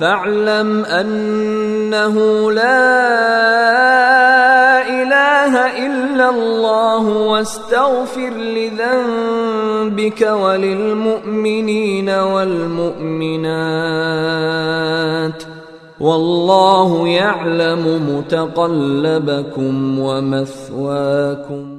فاعلم أنه لا إله إلا الله واستغفر لذنبك وللمؤمنين والمؤمنات والله يعلم متقلبكم ومثواكم.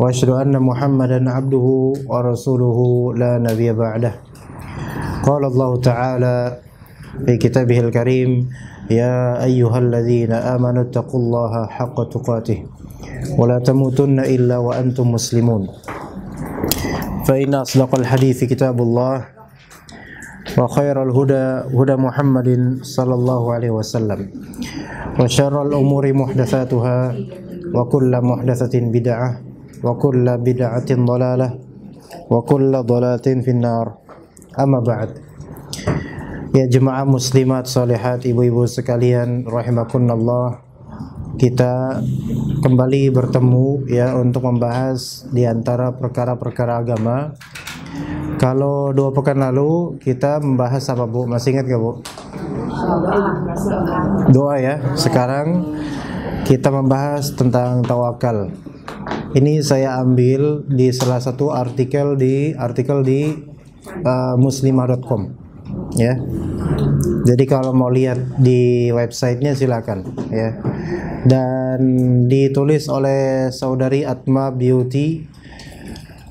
وأشهد أن محمدا عبده ورسوله لا نبي بعده. قال الله تعالى في كتابه الكريم يا أيها الذين آمنوا اتقوا الله حق تقاته ولا تموتن إلا وأنتم مسلمون. فإن أصدق الحديث كتاب الله وخير الهدى هدى محمد صلى الله عليه وسلم وشر الأمور محدثاتها وكل محدثة بدعة وكل بدعة ضلالة وكل ضلالة في النار أما بعد Ya jemaah muslimat salihat ibu-ibu sekalian rahimakunallah kita kembali bertemu ya untuk membahas di antara perkara-perkara agama. Kalau dua pekan lalu kita membahas apa Bu? Masih ingat gak Bu? Doa ya. Sekarang kita membahas tentang tawakal. Ini saya ambil di salah satu artikel di artikel di uh, muslimah.com ya. Jadi kalau mau lihat di websitenya silakan ya. Dan ditulis oleh saudari Atma Beauty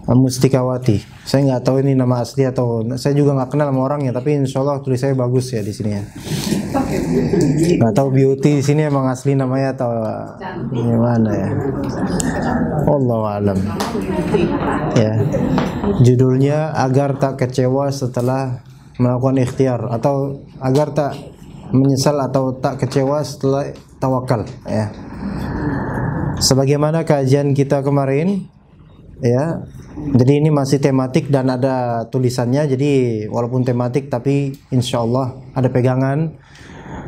Mustikawati. Saya nggak tahu ini nama asli atau saya juga nggak kenal sama orangnya, tapi insya Allah tulisannya bagus ya di sini ya. Nggak tahu beauty di sini emang asli namanya atau gimana ya? Allah alam. Ya. Judulnya agar tak kecewa setelah melakukan ikhtiar atau agar tak menyesal atau tak kecewa setelah tawakal ya. Sebagaimana kajian kita kemarin ya jadi ini masih tematik dan ada tulisannya. Jadi walaupun tematik tapi insya Allah ada pegangan.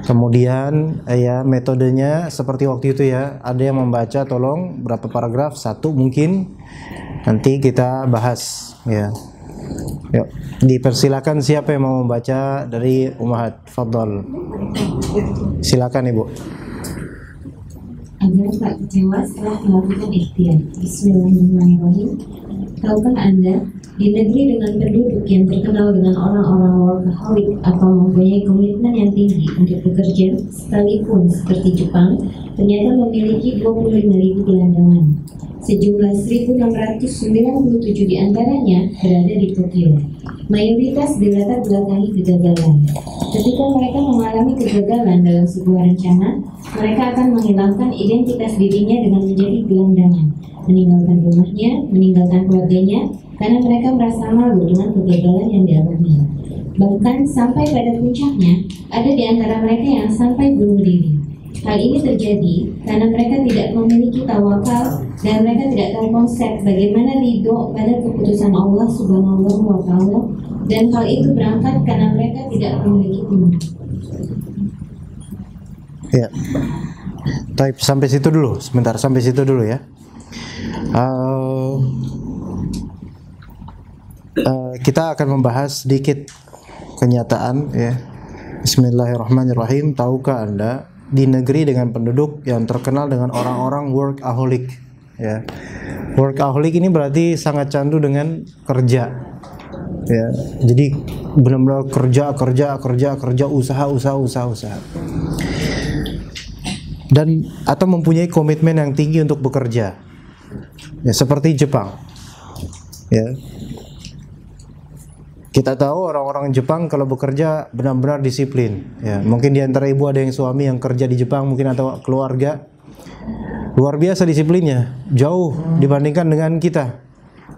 Kemudian ya metodenya seperti waktu itu ya. Ada yang membaca tolong berapa paragraf satu mungkin. Nanti kita bahas ya. Yuk, dipersilakan siapa yang mau membaca dari Umahat Fadl. Silakan Ibu agar tak kecewa setelah melakukan ikhtiar. Bismillahirrahmanirrahim. Tahukah Anda, di negeri dengan penduduk yang terkenal dengan orang-orang workaholic atau mempunyai komitmen yang tinggi untuk bekerja, sekalipun seperti Jepang, ternyata memiliki 25.000 gelandangan. Sejumlah 1.697 di antaranya berada di Tokyo. Mayoritas dilatar belakangi kegagalan. Ketika mereka mengalami kegagalan dalam sebuah rencana, mereka akan menghilangkan identitas dirinya dengan menjadi gelandangan, meninggalkan rumahnya, meninggalkan keluarganya, karena mereka merasa malu dengan kegagalan yang dialami. Bahkan sampai pada puncaknya, ada di antara mereka yang sampai bunuh diri. Hal ini terjadi karena mereka tidak memiliki tawakal dan mereka tidak tahu konsep bagaimana ridho pada keputusan Allah Subhanahu wa taala dan hal itu berangkat karena mereka tidak memiliki iman. Ya. Type sampai situ dulu, sebentar sampai situ dulu ya. Uh, uh, kita akan membahas sedikit kenyataan ya. Bismillahirrahmanirrahim. Tahukah Anda di negeri dengan penduduk yang terkenal dengan orang-orang workaholic ya. Workaholic ini berarti sangat candu dengan kerja. Ya. Jadi benar-benar kerja, kerja, kerja, kerja, usaha, usaha, usaha, usaha. Dan atau mempunyai komitmen yang tinggi untuk bekerja. Ya, seperti Jepang. Ya. Kita tahu orang-orang Jepang kalau bekerja benar-benar disiplin. Ya, mungkin di antara ibu ada yang suami yang kerja di Jepang mungkin atau keluarga luar biasa disiplinnya, jauh dibandingkan dengan kita.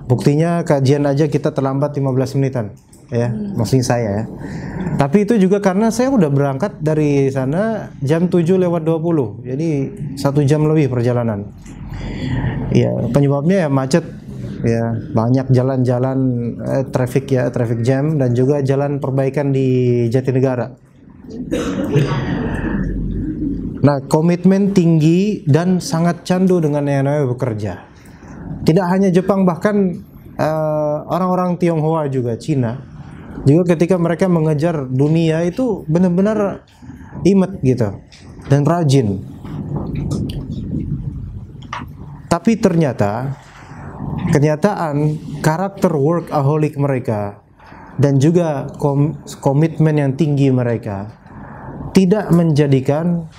Buktinya kajian aja kita terlambat 15 menitan. ya, maksudnya saya ya. Tapi itu juga karena saya udah berangkat dari sana jam 7 lewat 20. Jadi satu jam lebih perjalanan. Ya, penyebabnya ya macet ya, banyak jalan-jalan eh, traffic ya, traffic jam dan juga jalan perbaikan di Jatinegara. Nah, komitmen tinggi dan sangat candu dengan yang namanya bekerja. Tidak hanya Jepang bahkan eh, orang-orang Tionghoa juga Cina juga ketika mereka mengejar dunia itu benar-benar imet gitu dan rajin. Tapi ternyata kenyataan karakter workaholic mereka dan juga kom komitmen yang tinggi mereka tidak menjadikan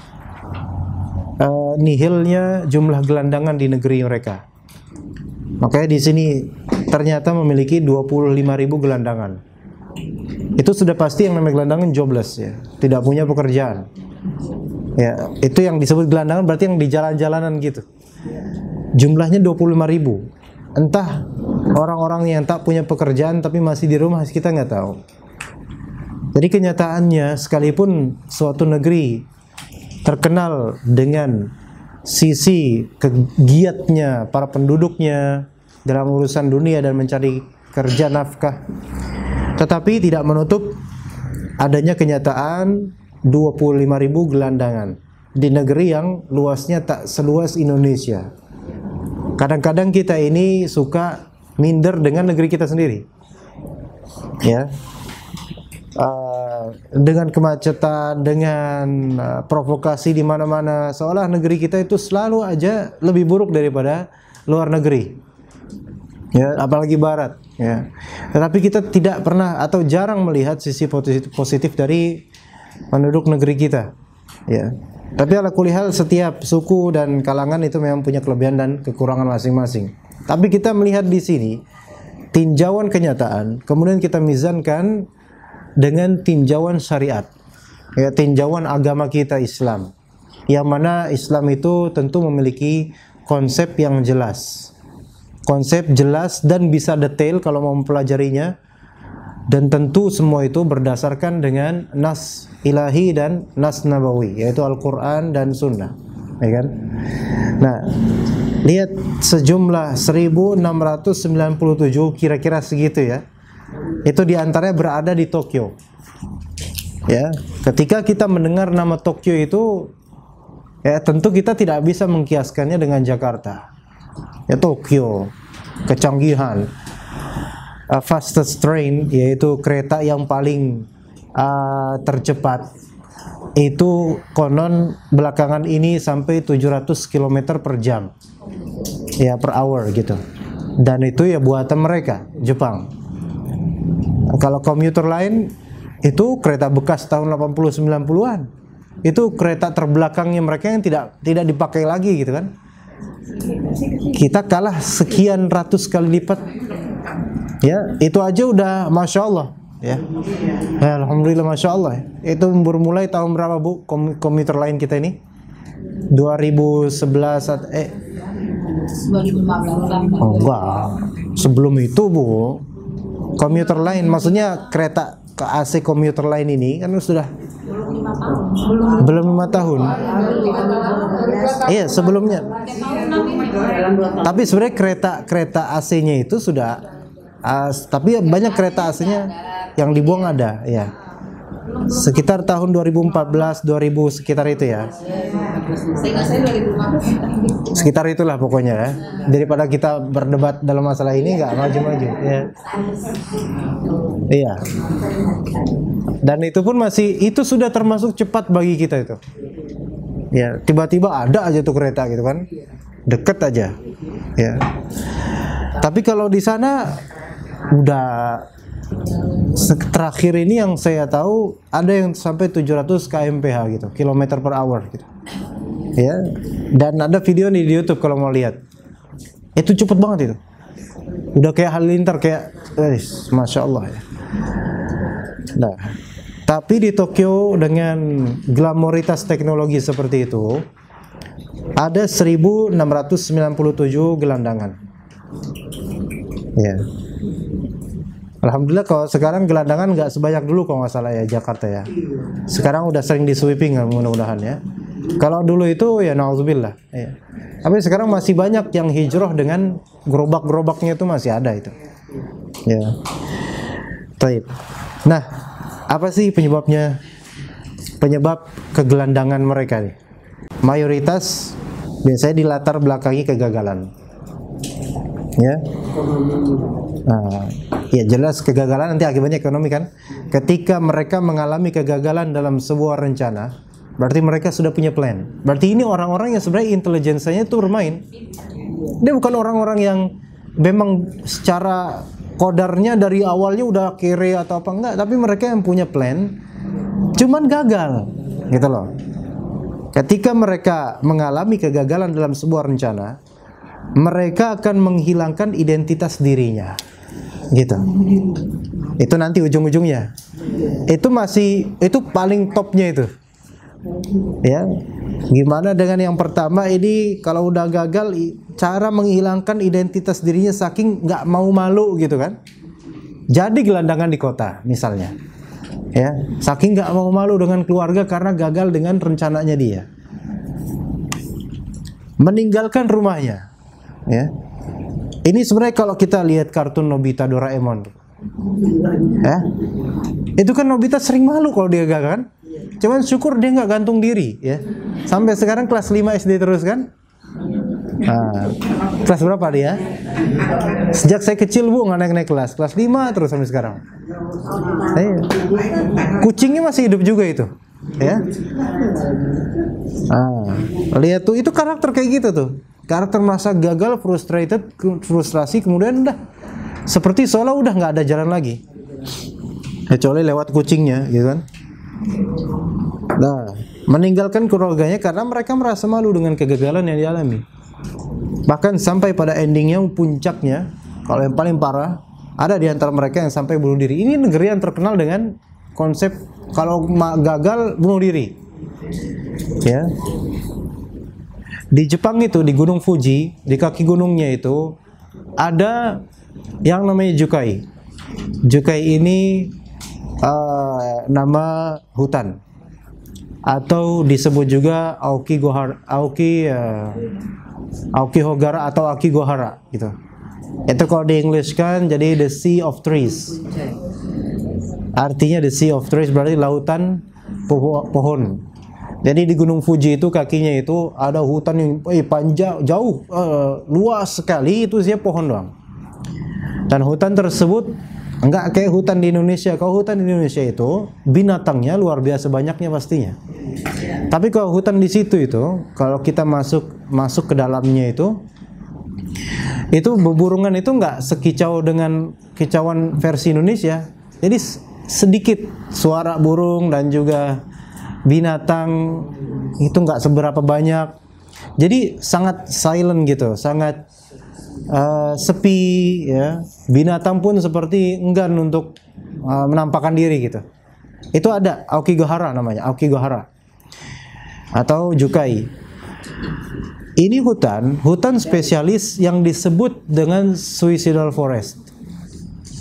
uh, nihilnya jumlah gelandangan di negeri mereka. Makanya di sini ternyata memiliki 25.000 gelandangan. Itu sudah pasti yang namanya gelandangan jobless ya, tidak punya pekerjaan. Ya, itu yang disebut gelandangan berarti yang di jalan-jalanan gitu. Jumlahnya 25.000. Entah orang-orang yang tak punya pekerjaan tapi masih di rumah kita nggak tahu. Jadi kenyataannya sekalipun suatu negeri terkenal dengan sisi kegiatnya para penduduknya dalam urusan dunia dan mencari kerja nafkah. Tetapi tidak menutup adanya kenyataan 25.000 gelandangan di negeri yang luasnya tak seluas Indonesia. Kadang-kadang kita ini suka minder dengan negeri kita sendiri. Ya. Uh, dengan kemacetan, dengan uh, provokasi di mana-mana, seolah negeri kita itu selalu aja lebih buruk daripada luar negeri. Ya, apalagi barat, ya. Tetapi kita tidak pernah atau jarang melihat sisi positif, dari penduduk negeri kita. Ya. Tapi ala kulihal setiap suku dan kalangan itu memang punya kelebihan dan kekurangan masing-masing. Tapi kita melihat di sini tinjauan kenyataan, kemudian kita mizankan dengan tinjauan syariat. Ya, tinjauan agama kita Islam. Yang mana Islam itu tentu memiliki konsep yang jelas. Konsep jelas dan bisa detail kalau mau mempelajarinya. Dan tentu semua itu berdasarkan dengan nas ilahi dan nas nabawi, yaitu Al-Quran dan Sunnah. Ya kan? Nah, lihat sejumlah 1697 kira-kira segitu ya itu di antaranya berada di Tokyo. Ya, ketika kita mendengar nama Tokyo itu, ya tentu kita tidak bisa mengkiaskannya dengan Jakarta. Ya Tokyo, kecanggihan, uh, fastest train yaitu kereta yang paling uh, tercepat. Itu konon belakangan ini sampai 700 km per jam. Ya per hour gitu. Dan itu ya buatan mereka Jepang kalau komuter lain itu kereta bekas tahun 80 90-an. Itu kereta terbelakangnya mereka yang tidak tidak dipakai lagi gitu kan. Kita kalah sekian ratus kali lipat. Ya, itu aja udah masya Allah ya. ya Alhamdulillah masya Allah. Itu bermulai tahun berapa bu komuter lain kita ini? 2011 eh 2015 oh, enggak sebelum itu bu komuter lain maksudnya kereta ke AC komuter lain ini kan sudah belum lima tahun. Iya sebelumnya. Tapi sebenarnya kereta kereta AC-nya itu sudah uh, tapi banyak kereta AC-nya yang dibuang ada ya sekitar tahun 2014 2000 sekitar itu ya? Sekitar itulah pokoknya ya. Daripada kita berdebat dalam masalah ini nggak maju-maju ya. Iya. Dan itu pun masih itu sudah termasuk cepat bagi kita itu. Ya tiba-tiba ada aja tuh kereta gitu kan. Deket aja ya. Tapi kalau di sana udah terakhir ini yang saya tahu ada yang sampai 700 kmph gitu, kilometer per hour gitu. Ya. Dan ada video nih di YouTube kalau mau lihat. Itu cepet banget itu. Udah kayak halilintar kayak eh, Masya Allah ya. Nah, tapi di Tokyo dengan glamoritas teknologi seperti itu ada 1697 gelandangan. Ya Alhamdulillah kalau sekarang gelandangan nggak sebanyak dulu kalau nggak salah ya Jakarta ya. Sekarang udah sering di sweeping ya, mudah-mudahan ya. Kalau dulu itu ya nauzubillah. Ya. Tapi sekarang masih banyak yang hijrah dengan gerobak-gerobaknya itu masih ada itu. Ya. Taib. Nah, apa sih penyebabnya? Penyebab kegelandangan mereka nih. Mayoritas biasanya dilatar belakangi kegagalan. Ya. Nah, ya jelas kegagalan nanti akibatnya ekonomi kan. Ketika mereka mengalami kegagalan dalam sebuah rencana, berarti mereka sudah punya plan. Berarti ini orang-orang yang sebenarnya intelijensinya itu bermain. Dia bukan orang-orang yang memang secara kodarnya dari awalnya udah kere atau apa enggak, tapi mereka yang punya plan, cuman gagal, gitu loh. Ketika mereka mengalami kegagalan dalam sebuah rencana, mereka akan menghilangkan identitas dirinya gitu. Itu nanti ujung-ujungnya. Itu masih itu paling topnya itu. Ya. Gimana dengan yang pertama? Ini kalau udah gagal cara menghilangkan identitas dirinya saking nggak mau malu gitu kan? Jadi gelandangan di kota misalnya. Ya. Saking nggak mau malu dengan keluarga karena gagal dengan rencananya dia. Meninggalkan rumahnya. Ya ini sebenarnya kalau kita lihat kartun Nobita Doraemon, ya, itu kan Nobita sering malu kalau dia gagal kan. Cuman syukur dia nggak gantung diri, ya. Sampai sekarang kelas 5 SD terus kan. Nah, kelas berapa dia? Sejak saya kecil bu nggak naik-naik kelas, kelas 5 terus sampai sekarang. Eh, kucingnya masih hidup juga itu, ya. Ah, lihat tuh itu karakter kayak gitu tuh karakter merasa gagal, frustrated, frustrasi, kemudian udah seperti seolah udah nggak ada jalan lagi. Kecuali lewat kucingnya, gitu kan? Nah, meninggalkan keluarganya karena mereka merasa malu dengan kegagalan yang dialami. Bahkan sampai pada endingnya puncaknya, kalau yang paling parah, ada di antara mereka yang sampai bunuh diri. Ini negeri yang terkenal dengan konsep kalau gagal bunuh diri. Ya, di Jepang itu di Gunung Fuji, di kaki gunungnya itu ada yang namanya Jukai. Jukai ini uh, nama hutan atau disebut juga Aoki Gohara, Aoki uh, Aoki Hogara atau Aoki Gohara gitu. Itu kalau di English kan jadi the Sea of Trees. Artinya the Sea of Trees berarti lautan pohon. Jadi di Gunung Fuji itu kakinya itu ada hutan yang eh, panjang jauh uh, luas sekali itu sih pohon doang. Dan hutan tersebut enggak kayak hutan di Indonesia. Kalau hutan di Indonesia itu binatangnya luar biasa banyaknya pastinya. Tapi kalau hutan di situ itu kalau kita masuk masuk ke dalamnya itu itu beburungan itu enggak sekicau dengan kicauan versi Indonesia. Jadi sedikit suara burung dan juga binatang itu nggak seberapa banyak. Jadi sangat silent gitu, sangat uh, sepi ya. Binatang pun seperti enggan untuk uh, menampakkan diri gitu. Itu ada Aokigahara namanya, Aokigahara. Atau Jukai. Ini hutan, hutan spesialis yang disebut dengan suicidal forest.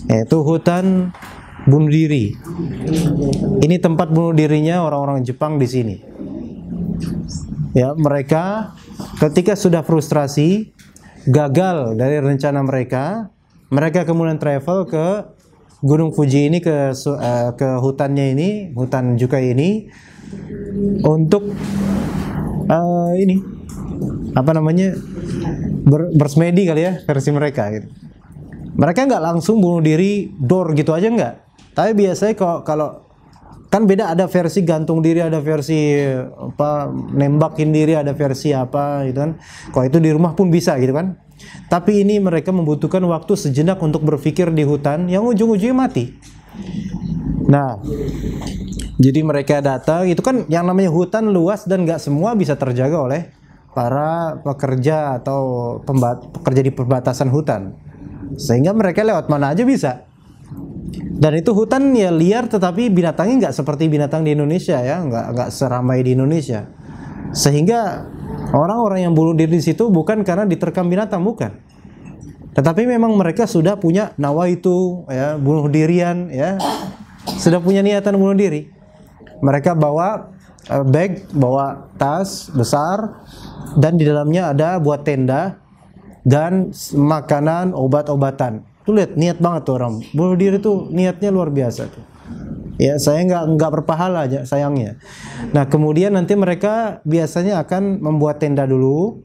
Yaitu hutan bunuh diri. Ini tempat bunuh dirinya orang-orang Jepang di sini. Ya, mereka ketika sudah frustrasi, gagal dari rencana mereka, mereka kemudian travel ke Gunung Fuji ini ke uh, ke hutannya ini, hutan juga ini untuk uh, ini apa namanya ber, bersemedi kali ya versi mereka gitu. Mereka nggak langsung bunuh diri door gitu aja nggak tapi biasanya kalau kalau kan beda ada versi gantung diri, ada versi apa nembakin diri, ada versi apa gitu kan. Kalau itu di rumah pun bisa gitu kan. Tapi ini mereka membutuhkan waktu sejenak untuk berpikir di hutan yang ujung-ujungnya mati. Nah, jadi mereka datang itu kan yang namanya hutan luas dan nggak semua bisa terjaga oleh para pekerja atau pekerja di perbatasan hutan. Sehingga mereka lewat mana aja bisa. Dan itu hutan ya liar tetapi binatangnya nggak seperti binatang di Indonesia ya, nggak nggak seramai di Indonesia. Sehingga orang-orang yang bunuh diri di situ bukan karena diterkam binatang bukan. Tetapi memang mereka sudah punya nawa itu ya bunuh dirian ya. Sudah punya niatan bunuh diri. Mereka bawa uh, bag, bawa tas besar dan di dalamnya ada buat tenda dan makanan, obat-obatan. Tuh lihat niat banget tuh orang. Bunuh diri tuh niatnya luar biasa tuh. Ya, saya nggak nggak berpahala aja sayangnya. Nah, kemudian nanti mereka biasanya akan membuat tenda dulu,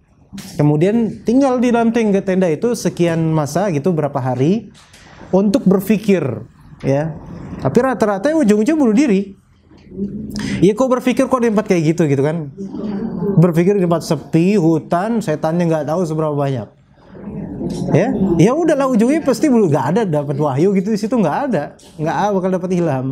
kemudian tinggal di dalam tenda, tenda itu sekian masa gitu berapa hari untuk berpikir, ya. Tapi rata-rata ujung-ujung bunuh diri. Ya kok berpikir kok di tempat kayak gitu gitu kan? Berpikir di tempat sepi, hutan, setannya nggak tahu seberapa banyak ya? Ya udahlah ujungnya pasti belum nggak ada dapat wahyu gitu di situ nggak ada. Nggak bakal dapat ilham.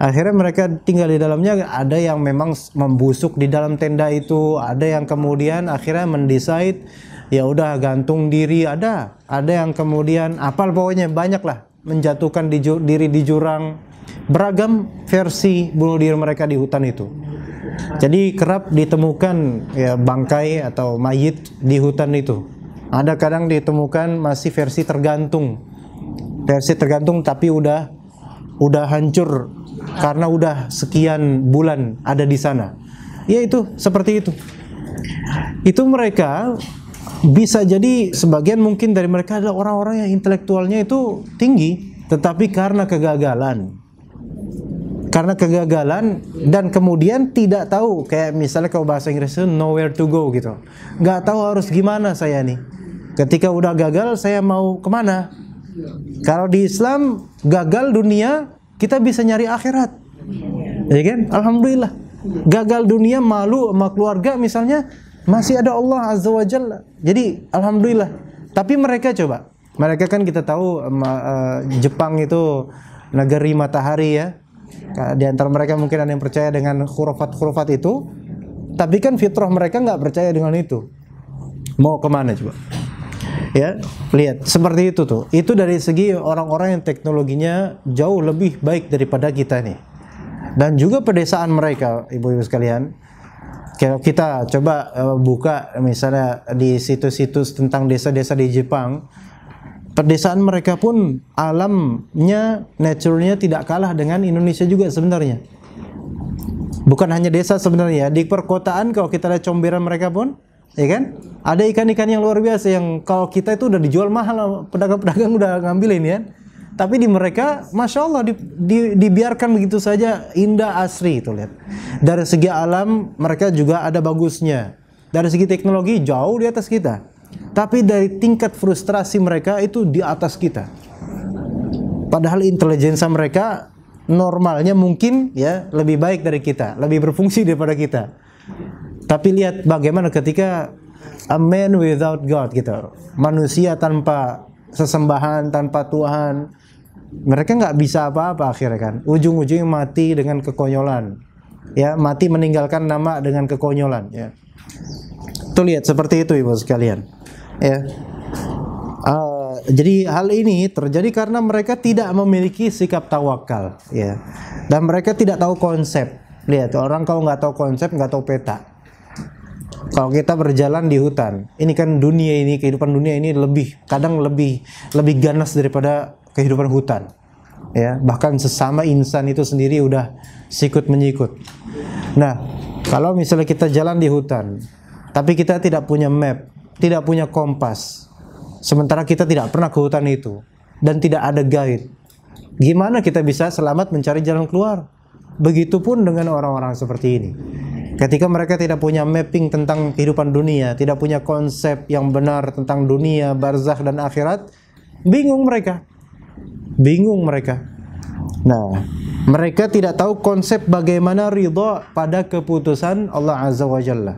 Akhirnya mereka tinggal di dalamnya ada yang memang membusuk di dalam tenda itu ada yang kemudian akhirnya mendesain ya udah gantung diri ada. Ada yang kemudian apal pokoknya banyak lah menjatuhkan di, diri di jurang beragam versi bunuh diri mereka di hutan itu. Jadi kerap ditemukan ya bangkai atau mayit di hutan itu ada kadang ditemukan masih versi tergantung. Versi tergantung tapi udah udah hancur karena udah sekian bulan ada di sana. Ya itu seperti itu. Itu mereka bisa jadi sebagian mungkin dari mereka adalah orang-orang yang intelektualnya itu tinggi, tetapi karena kegagalan karena kegagalan dan kemudian tidak tahu kayak misalnya kalau bahasa Inggris nowhere to go gitu nggak tahu harus gimana saya nih Ketika udah gagal, saya mau ke mana? Kalau di Islam gagal dunia, kita bisa nyari akhirat. Ya kan? Alhamdulillah. Gagal dunia malu sama keluarga misalnya masih ada Allah Azza wa Jalla. Jadi alhamdulillah. Tapi mereka coba, mereka kan kita tahu uh, Jepang itu negeri matahari ya. Di antara mereka mungkin ada yang percaya dengan khurafat-khurafat itu, tapi kan fitrah mereka nggak percaya dengan itu. Mau ke mana coba? Ya lihat seperti itu tuh. Itu dari segi orang-orang yang teknologinya jauh lebih baik daripada kita nih. Dan juga pedesaan mereka ibu-ibu sekalian. Kalau kita coba uh, buka misalnya di situs-situs tentang desa-desa di Jepang pedesaan mereka pun alamnya naturalnya tidak kalah dengan Indonesia juga sebenarnya. Bukan hanya desa sebenarnya di perkotaan kalau kita lihat comberan mereka pun ya kan? Ada ikan-ikan yang luar biasa yang kalau kita itu udah dijual mahal, pedagang-pedagang udah ngambilin ya. Tapi di mereka, masya Allah, di, di, dibiarkan begitu saja indah asri itu lihat. Dari segi alam mereka juga ada bagusnya. Dari segi teknologi jauh di atas kita. Tapi dari tingkat frustrasi mereka itu di atas kita. Padahal intelijensa mereka normalnya mungkin ya lebih baik dari kita, lebih berfungsi daripada kita. Tapi lihat bagaimana ketika a man without God gitu. Manusia tanpa sesembahan, tanpa Tuhan. Mereka nggak bisa apa-apa akhirnya kan. Ujung-ujungnya mati dengan kekonyolan. Ya, mati meninggalkan nama dengan kekonyolan ya. Tuh lihat seperti itu Ibu sekalian. Ya. Uh, jadi hal ini terjadi karena mereka tidak memiliki sikap tawakal ya. Dan mereka tidak tahu konsep. Lihat, orang kalau nggak tahu konsep, nggak tahu peta kalau kita berjalan di hutan, ini kan dunia ini kehidupan dunia ini lebih kadang lebih lebih ganas daripada kehidupan hutan. Ya, bahkan sesama insan itu sendiri udah sikut menyikut. Nah, kalau misalnya kita jalan di hutan, tapi kita tidak punya map, tidak punya kompas, sementara kita tidak pernah ke hutan itu dan tidak ada guide, gimana kita bisa selamat mencari jalan keluar? Begitupun dengan orang-orang seperti ini. Ketika mereka tidak punya mapping tentang kehidupan dunia, tidak punya konsep yang benar tentang dunia, barzakh dan akhirat, bingung mereka. Bingung mereka. Nah, mereka tidak tahu konsep bagaimana ridha pada keputusan Allah Azza wa Jalla.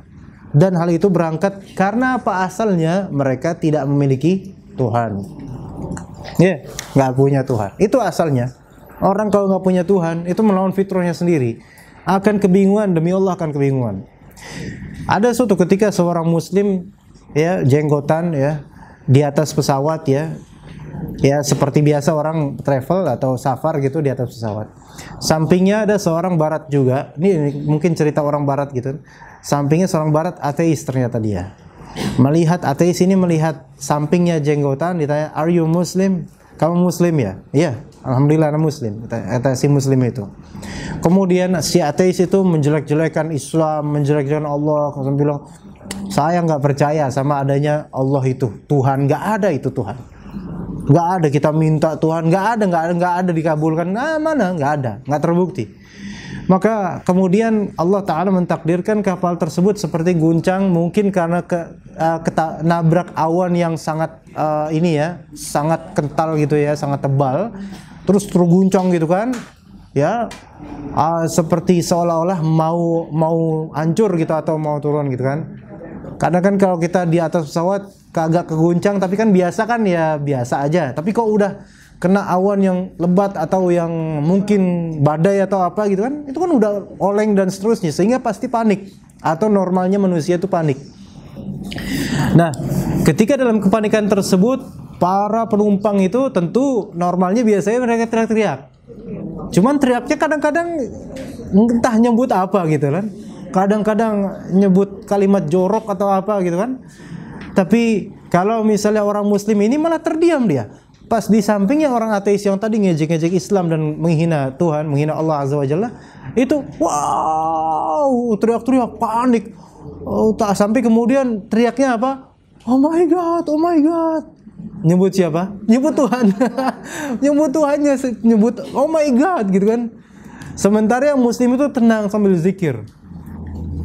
Dan hal itu berangkat karena apa asalnya mereka tidak memiliki Tuhan. Ya, yeah, nggak punya Tuhan. Itu asalnya. Orang kalau nggak punya Tuhan itu melawan fitrahnya sendiri akan kebingungan demi Allah akan kebingungan. Ada suatu ketika seorang muslim ya jenggotan ya di atas pesawat ya ya seperti biasa orang travel atau safar gitu di atas pesawat. Sampingnya ada seorang barat juga. Ini, ini mungkin cerita orang barat gitu. Sampingnya seorang barat ateis ternyata dia. Melihat ateis ini melihat sampingnya jenggotan ditanya, "Are you muslim?" Kamu muslim ya? Iya, alhamdulillah anak muslim. Kata, si muslim itu. Kemudian si ateis itu menjelek-jelekan Islam, menjelek-jelekan Allah, kemudian bilang, "Saya nggak percaya sama adanya Allah itu. Tuhan nggak ada itu Tuhan." nggak ada kita minta Tuhan nggak ada nggak ada nggak ada dikabulkan nah mana nggak ada nggak terbukti maka kemudian Allah Taala mentakdirkan kapal tersebut seperti guncang mungkin karena ke, uh, keta, nabrak awan yang sangat uh, ini ya sangat kental gitu ya sangat tebal terus terguncang gitu kan ya uh, seperti seolah-olah mau mau hancur gitu atau mau turun gitu kan. Karena kan kalau kita di atas pesawat kagak keguncang tapi kan biasa kan ya biasa aja. Tapi kok udah kena awan yang lebat atau yang mungkin badai atau apa gitu kan itu kan udah oleng dan seterusnya sehingga pasti panik. Atau normalnya manusia itu panik. Nah ketika dalam kepanikan tersebut para penumpang itu tentu normalnya biasanya mereka teriak-teriak cuman teriaknya kadang-kadang entah nyebut apa gitu kan kadang-kadang nyebut kalimat jorok atau apa gitu kan tapi kalau misalnya orang muslim ini malah terdiam dia. Pas di sampingnya orang ateis yang tadi ngejek-ngejek Islam dan menghina Tuhan, menghina Allah Azza wa Jalla, itu wow, teriak-teriak panik. Oh, tak sampai kemudian teriaknya apa? Oh my god, oh my god. Nyebut siapa? Nyebut Tuhan. nyebut Tuhannya, nyebut oh my god gitu kan. Sementara yang muslim itu tenang sambil zikir.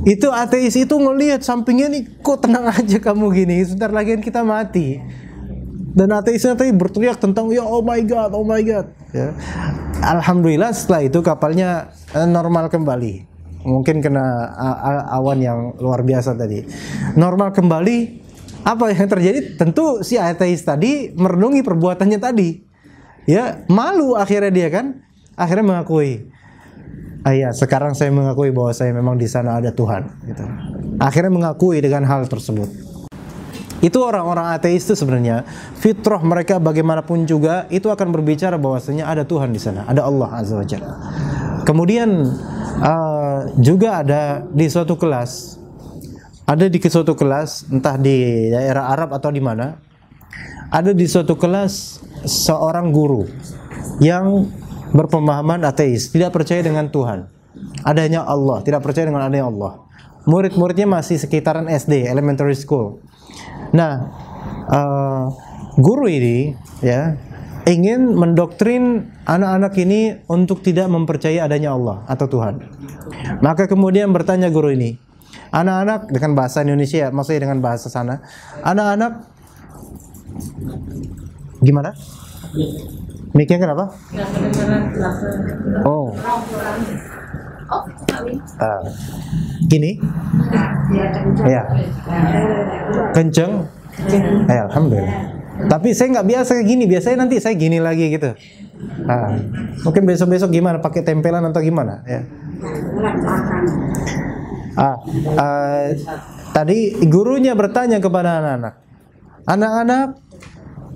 Itu ateis itu ngelihat sampingnya nih kok tenang aja kamu gini, sebentar lagi kan kita mati. Dan ateisnya tadi berteriak tentang ya oh my god, oh my god. Ya. Alhamdulillah setelah itu kapalnya eh, normal kembali. Mungkin kena awan yang luar biasa tadi. Normal kembali, apa yang terjadi? Tentu si ateis tadi merenungi perbuatannya tadi. Ya, malu akhirnya dia kan, akhirnya mengakui ah iya sekarang saya mengakui bahwa saya memang di sana ada Tuhan gitu. akhirnya mengakui dengan hal tersebut itu orang-orang ateis itu sebenarnya fitrah mereka bagaimanapun juga itu akan berbicara bahwasanya ada Tuhan di sana ada Allah azza wajalla kemudian uh, juga ada di suatu kelas ada di suatu kelas entah di daerah Arab atau di mana ada di suatu kelas seorang guru yang berpemahaman ateis, tidak percaya dengan Tuhan. Adanya Allah, tidak percaya dengan adanya Allah. Murid-muridnya masih sekitaran SD, elementary school. Nah, uh, guru ini ya ingin mendoktrin anak-anak ini untuk tidak mempercayai adanya Allah atau Tuhan. Maka kemudian bertanya guru ini, anak-anak dengan bahasa Indonesia, maksudnya dengan bahasa sana, anak-anak gimana? Miknya kenapa? Oh. Uh, gini? Ya. Kenceng? Ya, alhamdulillah. Tapi saya nggak biasa kayak gini. Biasanya nanti saya gini lagi gitu. Uh, mungkin besok-besok gimana? Pakai tempelan atau gimana? Ya. Ah, uh, tadi gurunya bertanya kepada anak-anak. Anak-anak,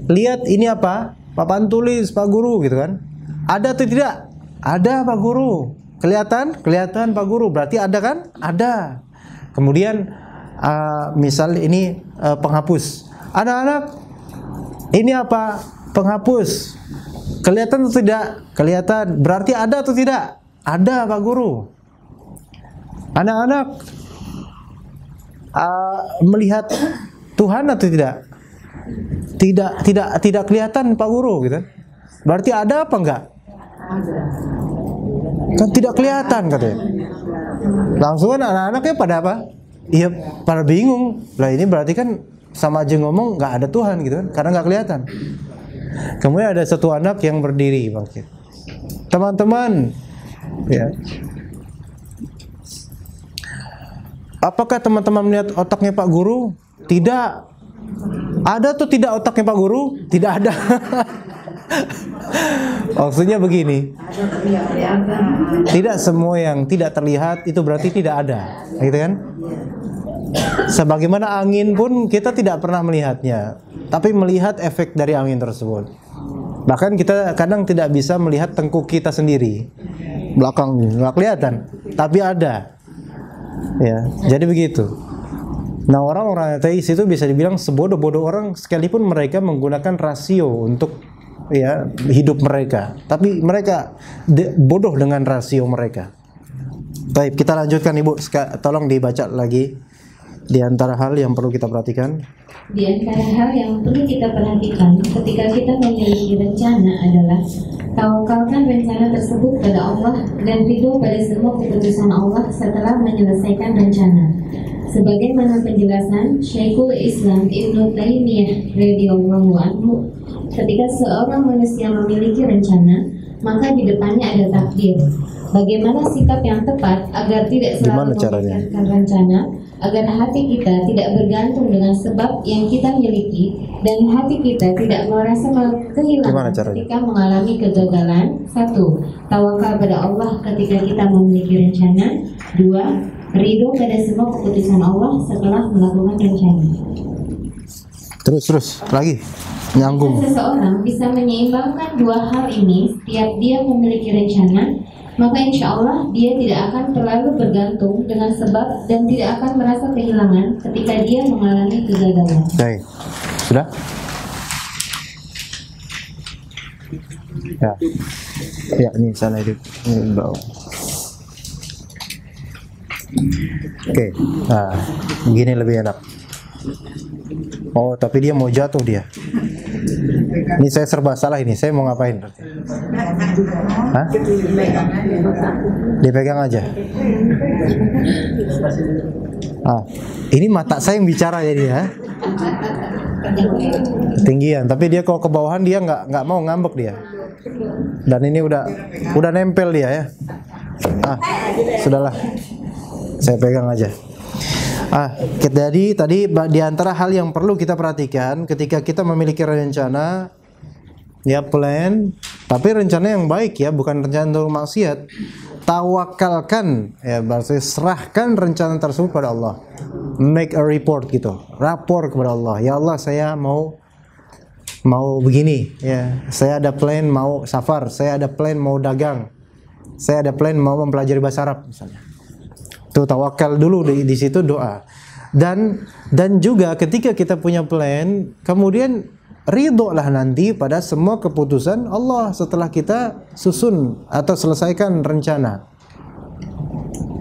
lihat ini apa? papan tulis Pak Guru gitu kan. Ada atau tidak? Ada Pak Guru. Kelihatan? Kelihatan Pak Guru. Berarti ada kan? Ada. Kemudian uh, misal ini uh, penghapus. Anak-anak ini apa? Penghapus. Kelihatan atau tidak? Kelihatan. Berarti ada atau tidak? Ada Pak Guru. Anak-anak uh, melihat Tuhan atau tidak? tidak tidak tidak kelihatan Pak Guru gitu. Berarti ada apa enggak? Kan tidak kelihatan katanya. Langsung kan anak-anaknya pada apa? Iya pada bingung. Lah ini berarti kan sama aja ngomong nggak ada Tuhan gitu kan karena nggak kelihatan. Kemudian ada satu anak yang berdiri bangkit. Teman-teman, ya. Apakah teman-teman melihat otaknya Pak Guru? Tidak. Ada tuh tidak otaknya Pak Guru? Tidak ada. Maksudnya begini. Tidak semua yang tidak terlihat itu berarti tidak ada, gitu kan? Sebagaimana angin pun kita tidak pernah melihatnya, tapi melihat efek dari angin tersebut. Bahkan kita kadang tidak bisa melihat tengkuk kita sendiri. Belakang nggak kelihatan, tapi ada. Ya, jadi begitu. Nah orang-orang ateis itu bisa dibilang sebodoh-bodoh orang sekalipun mereka menggunakan rasio untuk ya hidup mereka. Tapi mereka bodoh dengan rasio mereka. Baik, kita lanjutkan Ibu. Tolong dibaca lagi di antara hal yang perlu kita perhatikan. Di antara hal yang perlu kita perhatikan ketika kita memiliki rencana adalah tawakalkan rencana tersebut pada Allah dan ridho pada semua keputusan Allah setelah menyelesaikan rencana. Sebagaimana penjelasan Syekhul Islam Ibnu Taimiyah radhiyallahu anhu, ketika seorang manusia memiliki rencana, maka di depannya ada takdir. Bagaimana sikap yang tepat agar tidak selalu memikirkan rencana, agar hati kita tidak bergantung dengan sebab yang kita miliki dan hati kita tidak merasa kehilangan ketika mengalami kegagalan. Satu, tawakal pada Allah ketika kita memiliki rencana. Dua, ridho pada semua keputusan Allah setelah melakukan rencana. Terus terus lagi nyambung. Jika seseorang bisa menyeimbangkan dua hal ini setiap dia memiliki rencana, maka insya Allah dia tidak akan terlalu bergantung dengan sebab dan tidak akan merasa kehilangan ketika dia mengalami kegagalan. Baik. Sudah? Ya. Ya, ini sana itu. Ini bawah. Oke. Nah, begini lebih enak. Oh, tapi dia mau jatuh dia. Ini saya serba salah ini. Saya mau ngapain? Hah? Dipegang aja. Ah, ini mata saya yang bicara jadi ya. Ketinggian, tapi dia kalau ke bawahan dia nggak nggak mau ngambek dia. Dan ini udah udah nempel dia ya. Ah, sudahlah. Saya pegang aja. Ah, jadi tadi di antara hal yang perlu kita perhatikan ketika kita memiliki rencana ya plan, tapi rencana yang baik ya, bukan rencana untuk maksiat. Tawakalkan ya, berarti serahkan rencana tersebut pada Allah. Make a report gitu. Rapor kepada Allah. Ya Allah, saya mau mau begini ya. Saya ada plan mau safar, saya ada plan mau dagang. Saya ada plan mau mempelajari bahasa Arab misalnya. Tuh tawakal dulu di, di situ doa. Dan dan juga ketika kita punya plan, kemudian ridho lah nanti pada semua keputusan Allah setelah kita susun atau selesaikan rencana.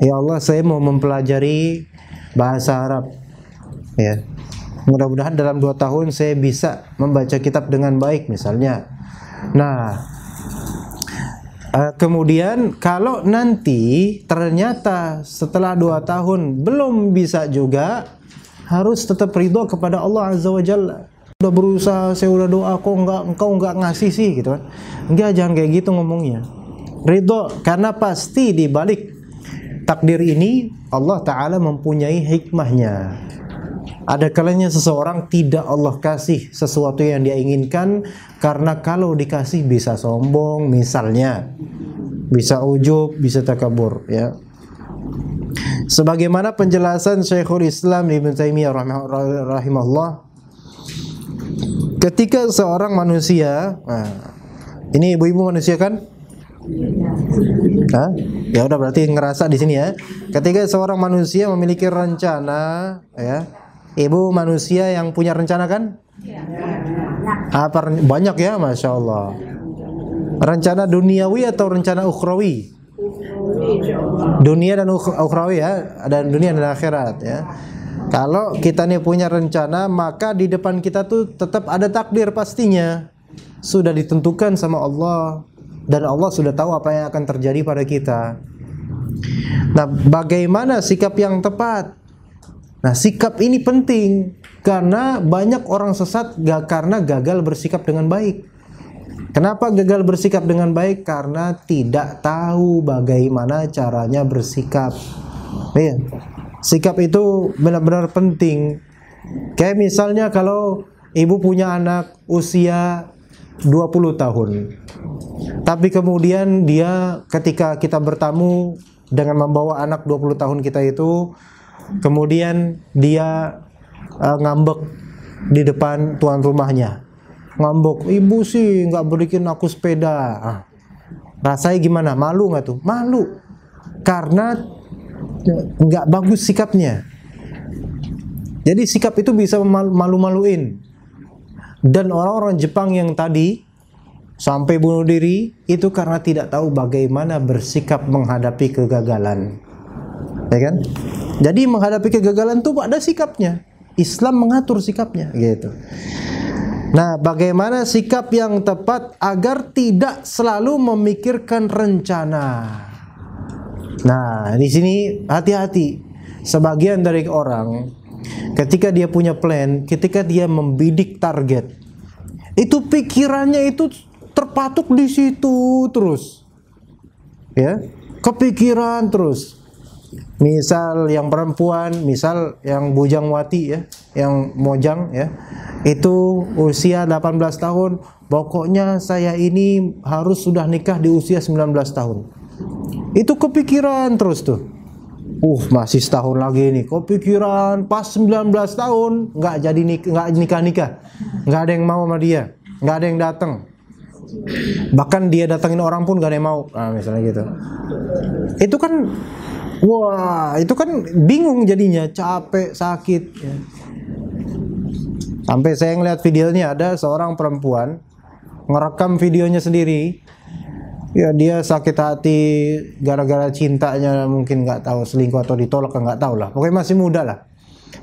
Ya Allah, saya mau mempelajari bahasa Arab. Ya. Mudah-mudahan dalam dua tahun saya bisa membaca kitab dengan baik misalnya. Nah, Eh, kemudian kalau nanti ternyata setelah dua tahun belum bisa juga harus tetap ridho kepada Allah Azza wa Jalla. Udah berusaha, saya udah doa, kok enggak engkau enggak ngasih sih gitu kan. Enggak, jangan kayak gitu ngomongnya. Ridho karena pasti di balik takdir ini Allah taala mempunyai hikmahnya. Ada kalanya seseorang tidak Allah kasih sesuatu yang dia inginkan karena kalau dikasih bisa sombong misalnya. Bisa ujub, bisa takabur ya. Sebagaimana penjelasan Syekhul Islam Ibn Taimiyah rahimah- rahimahullah ketika seorang manusia nah, ini ibu-ibu manusia kan? Hah? Ya udah berarti ngerasa di sini ya. Ketika seorang manusia memiliki rencana, ya, ibu manusia yang punya rencana kan? Apa ren- banyak ya, masya Allah. Rencana duniawi atau rencana ukhrawi? Dunia dan ukh- ukhrawi ya, ada dunia dan akhirat ya. Kalau kita nih punya rencana, maka di depan kita tuh tetap ada takdir pastinya. Sudah ditentukan sama Allah dan Allah sudah tahu apa yang akan terjadi pada kita. Nah, bagaimana sikap yang tepat? Nah, sikap ini penting karena banyak orang sesat gak karena gagal bersikap dengan baik. Kenapa gagal bersikap dengan baik? Karena tidak tahu bagaimana caranya bersikap. Iya. Sikap itu benar-benar penting. Kayak misalnya kalau ibu punya anak usia 20 tahun. Tapi kemudian dia ketika kita bertamu dengan membawa anak 20 tahun kita itu kemudian dia eh, ngambek di depan tuan rumahnya. Ngambek, "Ibu sih nggak berikin aku sepeda." Ah. Rasanya gimana? Malu nggak tuh? Malu. Karena nggak bagus sikapnya. Jadi sikap itu bisa malu-maluin. Dan orang-orang Jepang yang tadi sampai bunuh diri itu karena tidak tahu bagaimana bersikap menghadapi kegagalan. Ya kan? Jadi menghadapi kegagalan itu ada sikapnya. Islam mengatur sikapnya gitu. Nah, bagaimana sikap yang tepat agar tidak selalu memikirkan rencana? Nah, di sini hati-hati. Sebagian dari orang ketika dia punya plan, ketika dia membidik target, itu pikirannya itu terpatuk di situ terus. Ya, kepikiran terus. Misal yang perempuan, misal yang bujang wati ya, yang mojang ya, itu usia 18 tahun, pokoknya saya ini harus sudah nikah di usia 19 tahun. Itu kepikiran terus tuh. Uh, masih setahun lagi nih. Kepikiran pas 19 tahun nggak jadi nik nggak nikah nikah, nggak ada yang mau sama dia, nggak ada yang datang. Bahkan dia datangin orang pun gak ada yang mau. Nah, misalnya gitu. Itu kan, wah, itu kan bingung jadinya, capek, sakit. Ya. Sampai saya ngeliat videonya ada seorang perempuan ngerekam videonya sendiri ya dia sakit hati gara-gara cintanya mungkin nggak tahu selingkuh atau ditolak nggak tahu lah pokoknya masih muda lah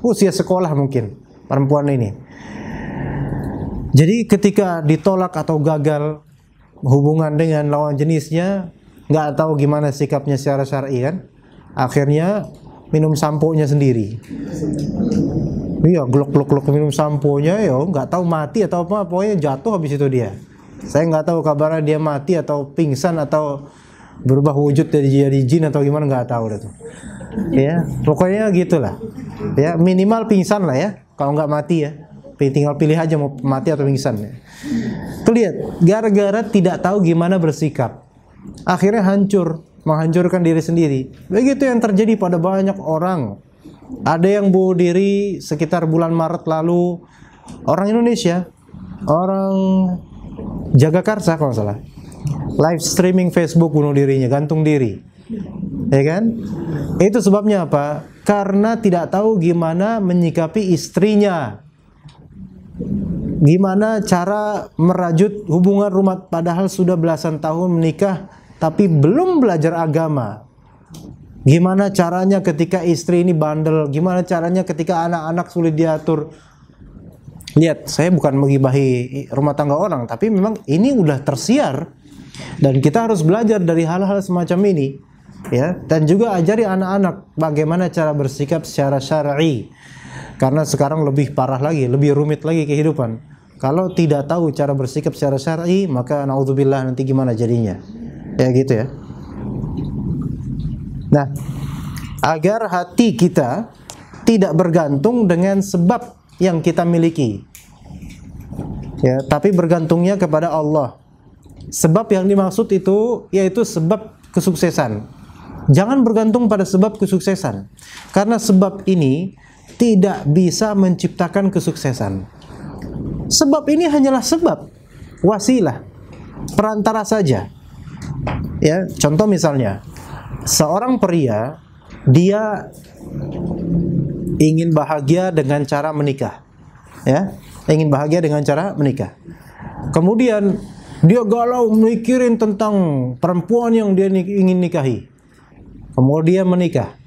usia sekolah mungkin perempuan ini jadi ketika ditolak atau gagal hubungan dengan lawan jenisnya nggak tahu gimana sikapnya secara syar'i kan akhirnya minum sampo-nya sendiri iya glok glok glok minum sampo-nya ya nggak tahu mati atau apa pokoknya jatuh habis itu dia saya nggak tahu kabarnya dia mati atau pingsan atau berubah wujud dari jadi jin atau gimana nggak tahu itu. Ya, pokoknya gitulah. Ya, minimal pingsan lah ya. Kalau nggak mati ya. Tinggal pilih aja mau mati atau pingsan ya. Lihat, gara-gara tidak tahu gimana bersikap. Akhirnya hancur, menghancurkan diri sendiri. Begitu yang terjadi pada banyak orang. Ada yang bunuh diri sekitar bulan Maret lalu. Orang Indonesia, orang Jaga Karsa kalau salah. Live streaming Facebook bunuh dirinya, gantung diri. Ya kan? Itu sebabnya apa? Karena tidak tahu gimana menyikapi istrinya. Gimana cara merajut hubungan rumah padahal sudah belasan tahun menikah tapi belum belajar agama. Gimana caranya ketika istri ini bandel? Gimana caranya ketika anak-anak sulit diatur? Lihat, saya bukan mengibahi rumah tangga orang, tapi memang ini udah tersiar dan kita harus belajar dari hal-hal semacam ini, ya. Dan juga ajari anak-anak bagaimana cara bersikap secara syar'i. Karena sekarang lebih parah lagi, lebih rumit lagi kehidupan. Kalau tidak tahu cara bersikap secara syar'i, maka naudzubillah nanti gimana jadinya. Ya gitu ya. Nah, agar hati kita tidak bergantung dengan sebab yang kita miliki. Ya, tapi bergantungnya kepada Allah. Sebab yang dimaksud itu yaitu sebab kesuksesan. Jangan bergantung pada sebab kesuksesan. Karena sebab ini tidak bisa menciptakan kesuksesan. Sebab ini hanyalah sebab, wasilah, perantara saja. Ya, contoh misalnya, seorang pria dia ingin bahagia dengan cara menikah. Ya, ingin bahagia dengan cara menikah. Kemudian dia galau mikirin tentang perempuan yang dia ingin nikahi. Kemudian menikah.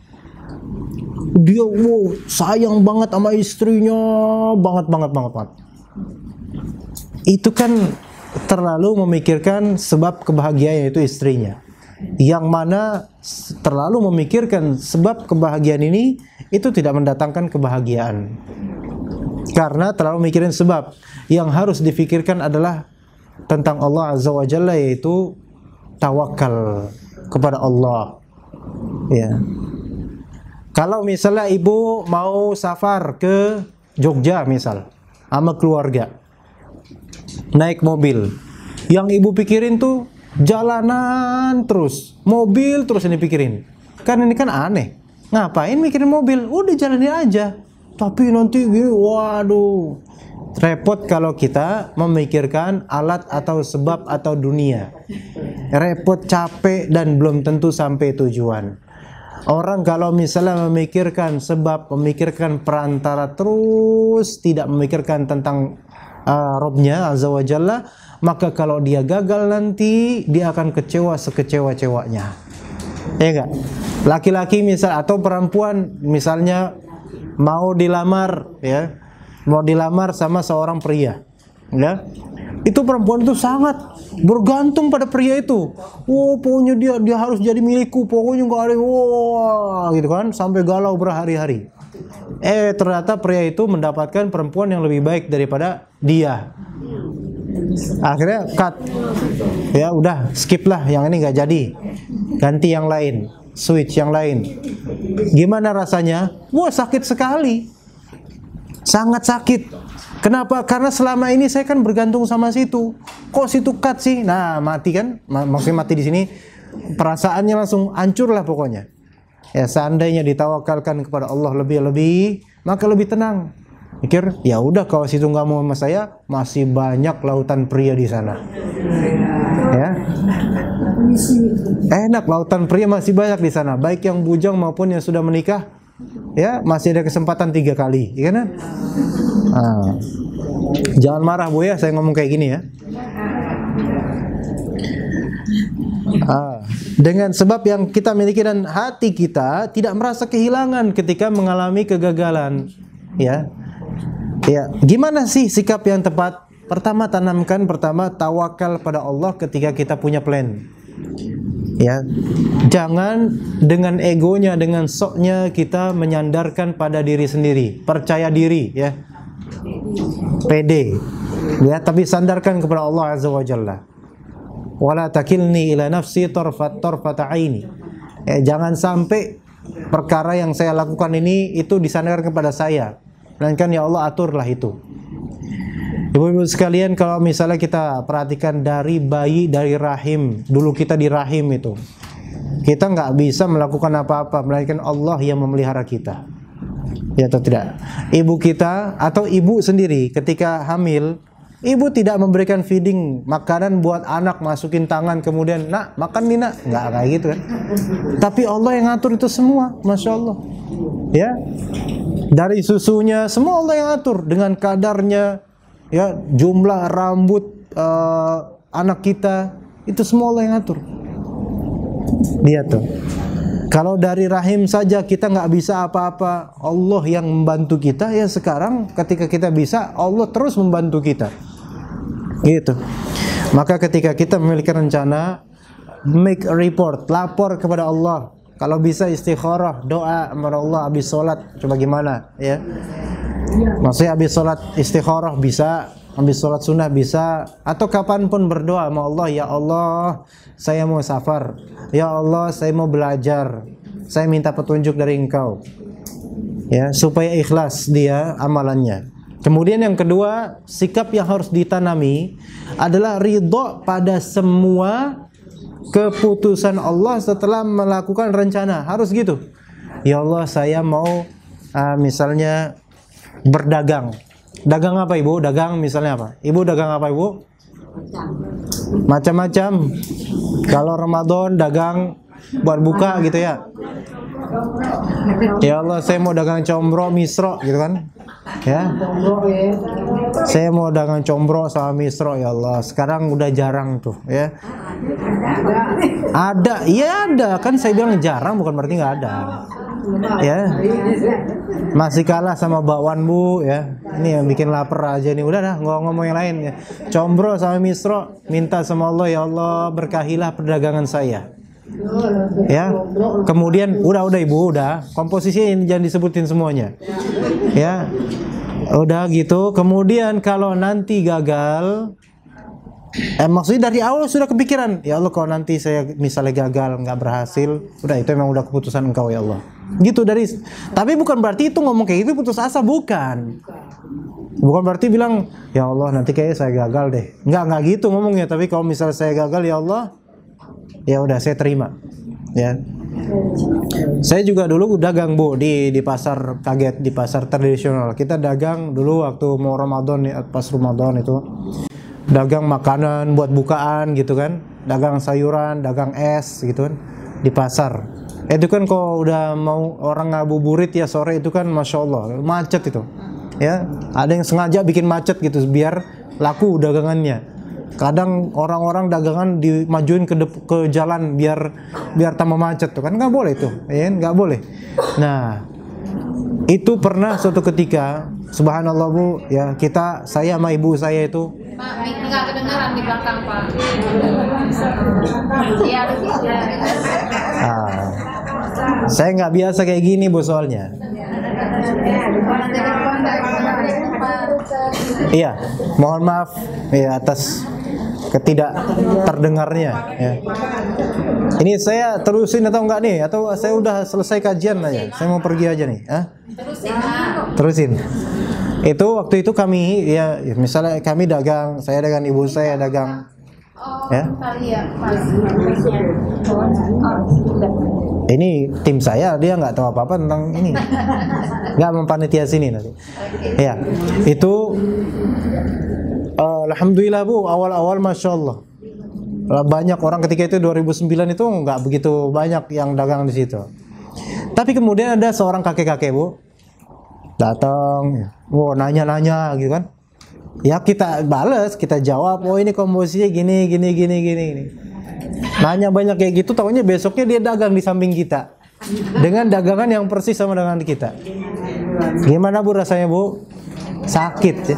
Dia wow, sayang banget sama istrinya, banget banget banget banget. Itu kan terlalu memikirkan sebab kebahagiaan itu istrinya. Yang mana terlalu memikirkan sebab kebahagiaan ini itu tidak mendatangkan kebahagiaan. Karena terlalu mikirin sebab. Yang harus difikirkan adalah tentang Allah Azza wa Jalla yaitu tawakal kepada Allah. Ya. Kalau misalnya ibu mau safar ke Jogja misal sama keluarga naik mobil yang ibu pikirin tuh jalanan terus mobil terus ini pikirin kan ini kan aneh Ngapain mikirin mobil? Udah jalanin aja. Tapi nanti gini, waduh. Repot kalau kita memikirkan alat atau sebab atau dunia. Repot, capek dan belum tentu sampai tujuan. Orang kalau misalnya memikirkan sebab, memikirkan perantara terus tidak memikirkan tentang uh, Robnya Azza wa Jalla, maka kalau dia gagal nanti dia akan kecewa sekecewa-cewanya. Ya enggak? Laki-laki misal atau perempuan misalnya mau dilamar ya, mau dilamar sama seorang pria. Ya. Itu perempuan itu sangat bergantung pada pria itu. Oh, pokoknya dia dia harus jadi milikku, pokoknya enggak ada wah gitu kan sampai galau berhari-hari. Eh ternyata pria itu mendapatkan perempuan yang lebih baik daripada dia. Akhirnya cut. Ya udah skip lah yang ini nggak jadi. Ganti yang lain, switch yang lain. Gimana rasanya? Wah sakit sekali. Sangat sakit. Kenapa? Karena selama ini saya kan bergantung sama situ. Kok situ cut sih? Nah, mati kan? Maksudnya mati di sini perasaannya langsung hancur lah pokoknya. Ya, seandainya ditawakalkan kepada Allah lebih-lebih, maka lebih tenang. Mikir, ya udah kalau situ nggak mau sama saya, masih banyak lautan pria di sana. Ya. Enak lautan pria masih banyak di sana, baik yang bujang maupun yang sudah menikah. Ya, masih ada kesempatan tiga kali, ya kan? Ah. Jangan marah Bu ya, saya ngomong kayak gini ya. Ah, dengan sebab yang kita miliki dan hati kita tidak merasa kehilangan ketika mengalami kegagalan. Ya. Ya, gimana sih sikap yang tepat? Pertama tanamkan pertama tawakal pada Allah ketika kita punya plan. Ya. Jangan dengan egonya, dengan soknya kita menyandarkan pada diri sendiri, percaya diri ya pede ya tapi sandarkan kepada Allah azza wa jalla wala takilni ila nafsi tarfat tarfat aini. Ya, jangan sampai perkara yang saya lakukan ini itu disandarkan kepada saya. Melainkan ya Allah aturlah itu. Ibu-ibu sekalian kalau misalnya kita perhatikan dari bayi dari rahim dulu kita di rahim itu kita nggak bisa melakukan apa-apa melainkan Allah yang memelihara kita. Ya atau tidak? Ibu kita atau ibu sendiri ketika hamil, ibu tidak memberikan feeding makanan buat anak masukin tangan kemudian nak makan nih nak. Nggak kayak gitu kan. Tapi Allah yang ngatur itu semua masya Allah. Ya. Dari susunya semua Allah yang atur dengan kadarnya ya jumlah rambut uh, anak kita itu semua Allah yang atur dia tuh. Kalau dari rahim saja kita nggak bisa apa-apa, Allah yang membantu kita. Ya sekarang ketika kita bisa, Allah terus membantu kita. Gitu. Maka ketika kita memiliki rencana, make a report, lapor kepada Allah. Kalau bisa istikharah, doa kepada Allah habis sholat. Coba gimana? Ya. Maksudnya habis sholat istikharah bisa, habis sholat sunnah bisa, atau kapan pun berdoa sama Allah, ya Allah, saya mau safar. Ya Allah, saya mau belajar. Saya minta petunjuk dari Engkau. Ya, supaya ikhlas dia amalannya. Kemudian yang kedua, sikap yang harus ditanami adalah ridho pada semua keputusan Allah setelah melakukan rencana. Harus gitu. Ya Allah, saya mau uh, misalnya berdagang. Dagang apa Ibu? Dagang misalnya apa? Ibu dagang apa Ibu? Macam-macam. Kalau Ramadan dagang buat buka gitu ya. Ya Allah, saya mau dagang combro, misro gitu kan. Ya. Saya mau dagang combro sama misro ya Allah. Sekarang udah jarang tuh ya. Ada, iya ada. Kan saya bilang jarang bukan berarti nggak ada ya masih kalah sama bakwan bu ya ini yang bikin lapar aja nih udah dah nggak ngomong yang lain ya combro sama misro minta sama Allah ya Allah berkahilah perdagangan saya ya kemudian udah udah ibu udah komposisi jangan disebutin semuanya ya udah gitu kemudian kalau nanti gagal Eh, maksudnya dari awal sudah kepikiran, ya Allah kalau nanti saya misalnya gagal nggak berhasil, udah itu memang udah keputusan engkau ya Allah. Gitu dari, tapi bukan berarti itu ngomong kayak gitu putus asa, bukan. Bukan berarti bilang, ya Allah nanti kayaknya saya gagal deh. Nggak nggak gitu ngomongnya, tapi kalau misalnya saya gagal ya Allah, ya udah saya terima, ya. Saya juga dulu dagang bu di di pasar kaget di pasar tradisional. Kita dagang dulu waktu mau Ramadan pas Ramadan itu dagang makanan buat bukaan gitu kan dagang sayuran dagang es gitu kan di pasar Itu kan kalau udah mau orang ngabuburit ya sore itu kan masya Allah macet itu. Ya, ada yang sengaja bikin macet gitu biar laku dagangannya. Kadang orang-orang dagangan dimajuin ke ke jalan biar biar tambah macet tuh kan nggak boleh tuh, ya kan? nggak boleh. Nah, itu pernah suatu ketika, subhanallah bu, ya kita saya sama ibu saya itu Pak, nggak kedengaran di belakang Pak. Iya, iya. Ah, saya nggak biasa kayak gini bu soalnya. Iya, mohon maaf ya atas ketidak terdengarnya. Ya. Ini saya terusin atau enggak nih? Atau saya udah selesai kajian aja? Saya mau pergi aja nih. Hah? Terusin. Itu waktu itu kami ya misalnya kami dagang, saya dagang ibu saya dagang. Ya. Ini tim saya dia nggak tahu apa-apa tentang ini. Nggak mempanitia sini nanti. Ya. Itu alhamdulillah Bu, awal-awal masya Allah banyak orang ketika itu 2009 itu nggak begitu banyak yang dagang di situ. Tapi kemudian ada seorang kakek-kakek Bu datang, wow nanya-nanya gitu kan. Ya kita bales, kita jawab, oh ini komposisinya gini, gini, gini, gini, gini. Nanya banyak kayak gitu, tahunya besoknya dia dagang di samping kita. Dengan dagangan yang persis sama dengan kita. Gimana Bu rasanya Bu? Sakit ya.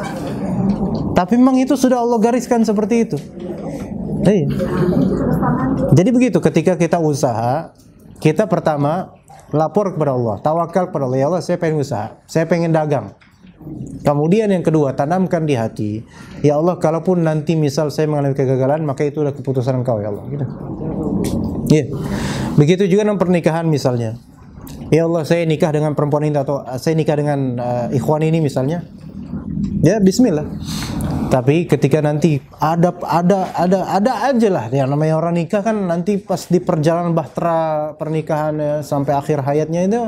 Tapi memang itu sudah Allah gariskan seperti itu. Iya. Jadi begitu ketika kita usaha, kita pertama lapor kepada Allah, tawakal kepada Allah. Ya Allah, saya pengen usaha, saya pengen dagang. Kemudian yang kedua, tanamkan di hati, ya Allah, kalaupun nanti misal saya mengalami kegagalan, maka itu adalah keputusan Engkau ya Allah. Gitu. Iya. Begitu juga dalam pernikahan misalnya. Ya Allah, saya nikah dengan perempuan ini atau saya nikah dengan uh, ikhwan ini misalnya. Ya, bismillah. Tapi ketika nanti ada ada ada ada aja lah. Yang namanya orang nikah kan nanti pas di perjalanan bahtera pernikahan ya, sampai akhir hayatnya itu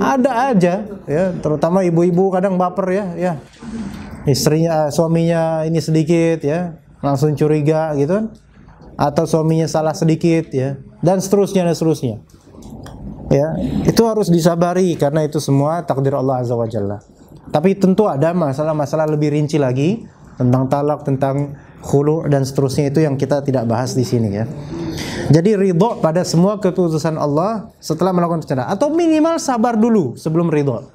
ada aja ya. Terutama ibu-ibu kadang baper ya ya. Istrinya suaminya ini sedikit ya. Langsung curiga gitu kan. Atau suaminya salah sedikit ya. Dan seterusnya dan seterusnya. Ya itu harus disabari karena itu semua takdir Allah azza wajalla tapi tentu ada masalah-masalah lebih rinci lagi tentang talak, tentang khulu dan seterusnya itu yang kita tidak bahas di sini ya. Jadi ridho pada semua keputusan Allah setelah melakukan rencana atau minimal sabar dulu sebelum ridho.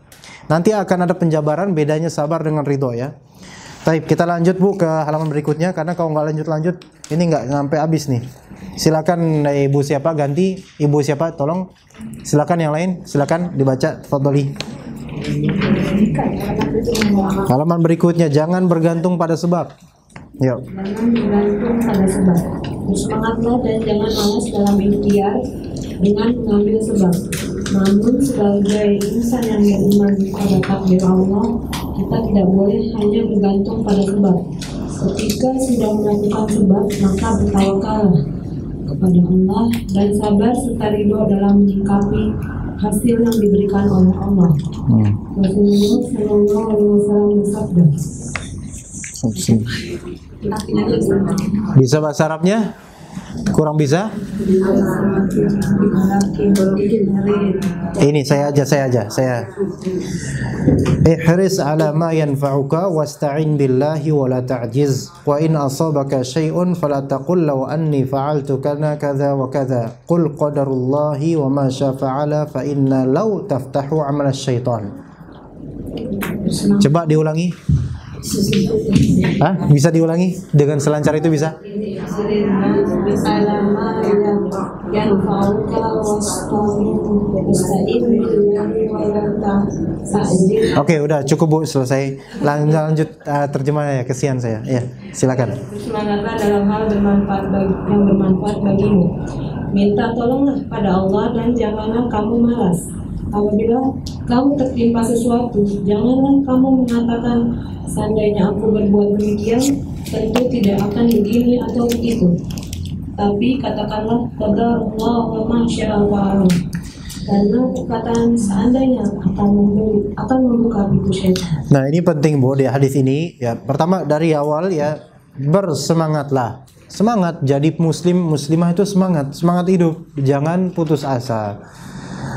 Nanti akan ada penjabaran bedanya sabar dengan ridho ya. Baik, kita lanjut Bu ke halaman berikutnya karena kalau nggak lanjut-lanjut ini nggak sampai habis nih. Silakan eh, Ibu siapa ganti Ibu siapa tolong silakan yang lain silakan dibaca Fadli. Halaman berikutnya jangan bergantung pada sebab. Yuk. Jangan bergantung pada sebab. Bersemangatlah dan jangan malas dalam ikhtiar dengan mengambil sebab. Namun sebagai insan yang beriman pada takdir Allah, kita tidak boleh hanya bergantung pada sebab. Ketika sudah melakukan sebab, maka bertawakallah kepada Allah dan sabar serta ridho dalam menyikapi hasil yang diberikan oleh Allah. Hmm. Rasulullah Shallallahu Alaihi Wasallam bersabda, Bisa bahasa Arabnya? Kurang bisa? Ini saya aja, saya aja, saya. Ihris ala ma yanfa'uka wasta'in billahi wa la ta'jiz wa in asabaka syai'un fala taqul law anni fa'altu kana kadza wa kadza qul qadarullahi wa ma syafa'ala fa inna law taftahu amal syaitan Coba diulangi. Hah? Bisa diulangi dengan selancar itu bisa? Oke, udah cukup Bu, selesai. Lang- Lanjut uh, terjemahnya ya, kesian saya. Ya, silakan. Bersemangatlah dalam hal bermanfaat bagi, yang bermanfaat bagimu. Minta tolonglah pada Allah dan janganlah kamu malas. Apabila kamu tertimpa sesuatu, janganlah kamu mengatakan seandainya aku berbuat demikian, tentu tidak akan begini atau begitu. Tapi katakanlah qadarullah wa ma syaa fa'al. Karena perkataan seandainya akan memberi, akan membuka pintu. Nah, ini penting Bu di hadis ini ya. Pertama dari awal ya bersemangatlah. Semangat jadi muslim muslimah itu semangat, semangat hidup. Jangan putus asa.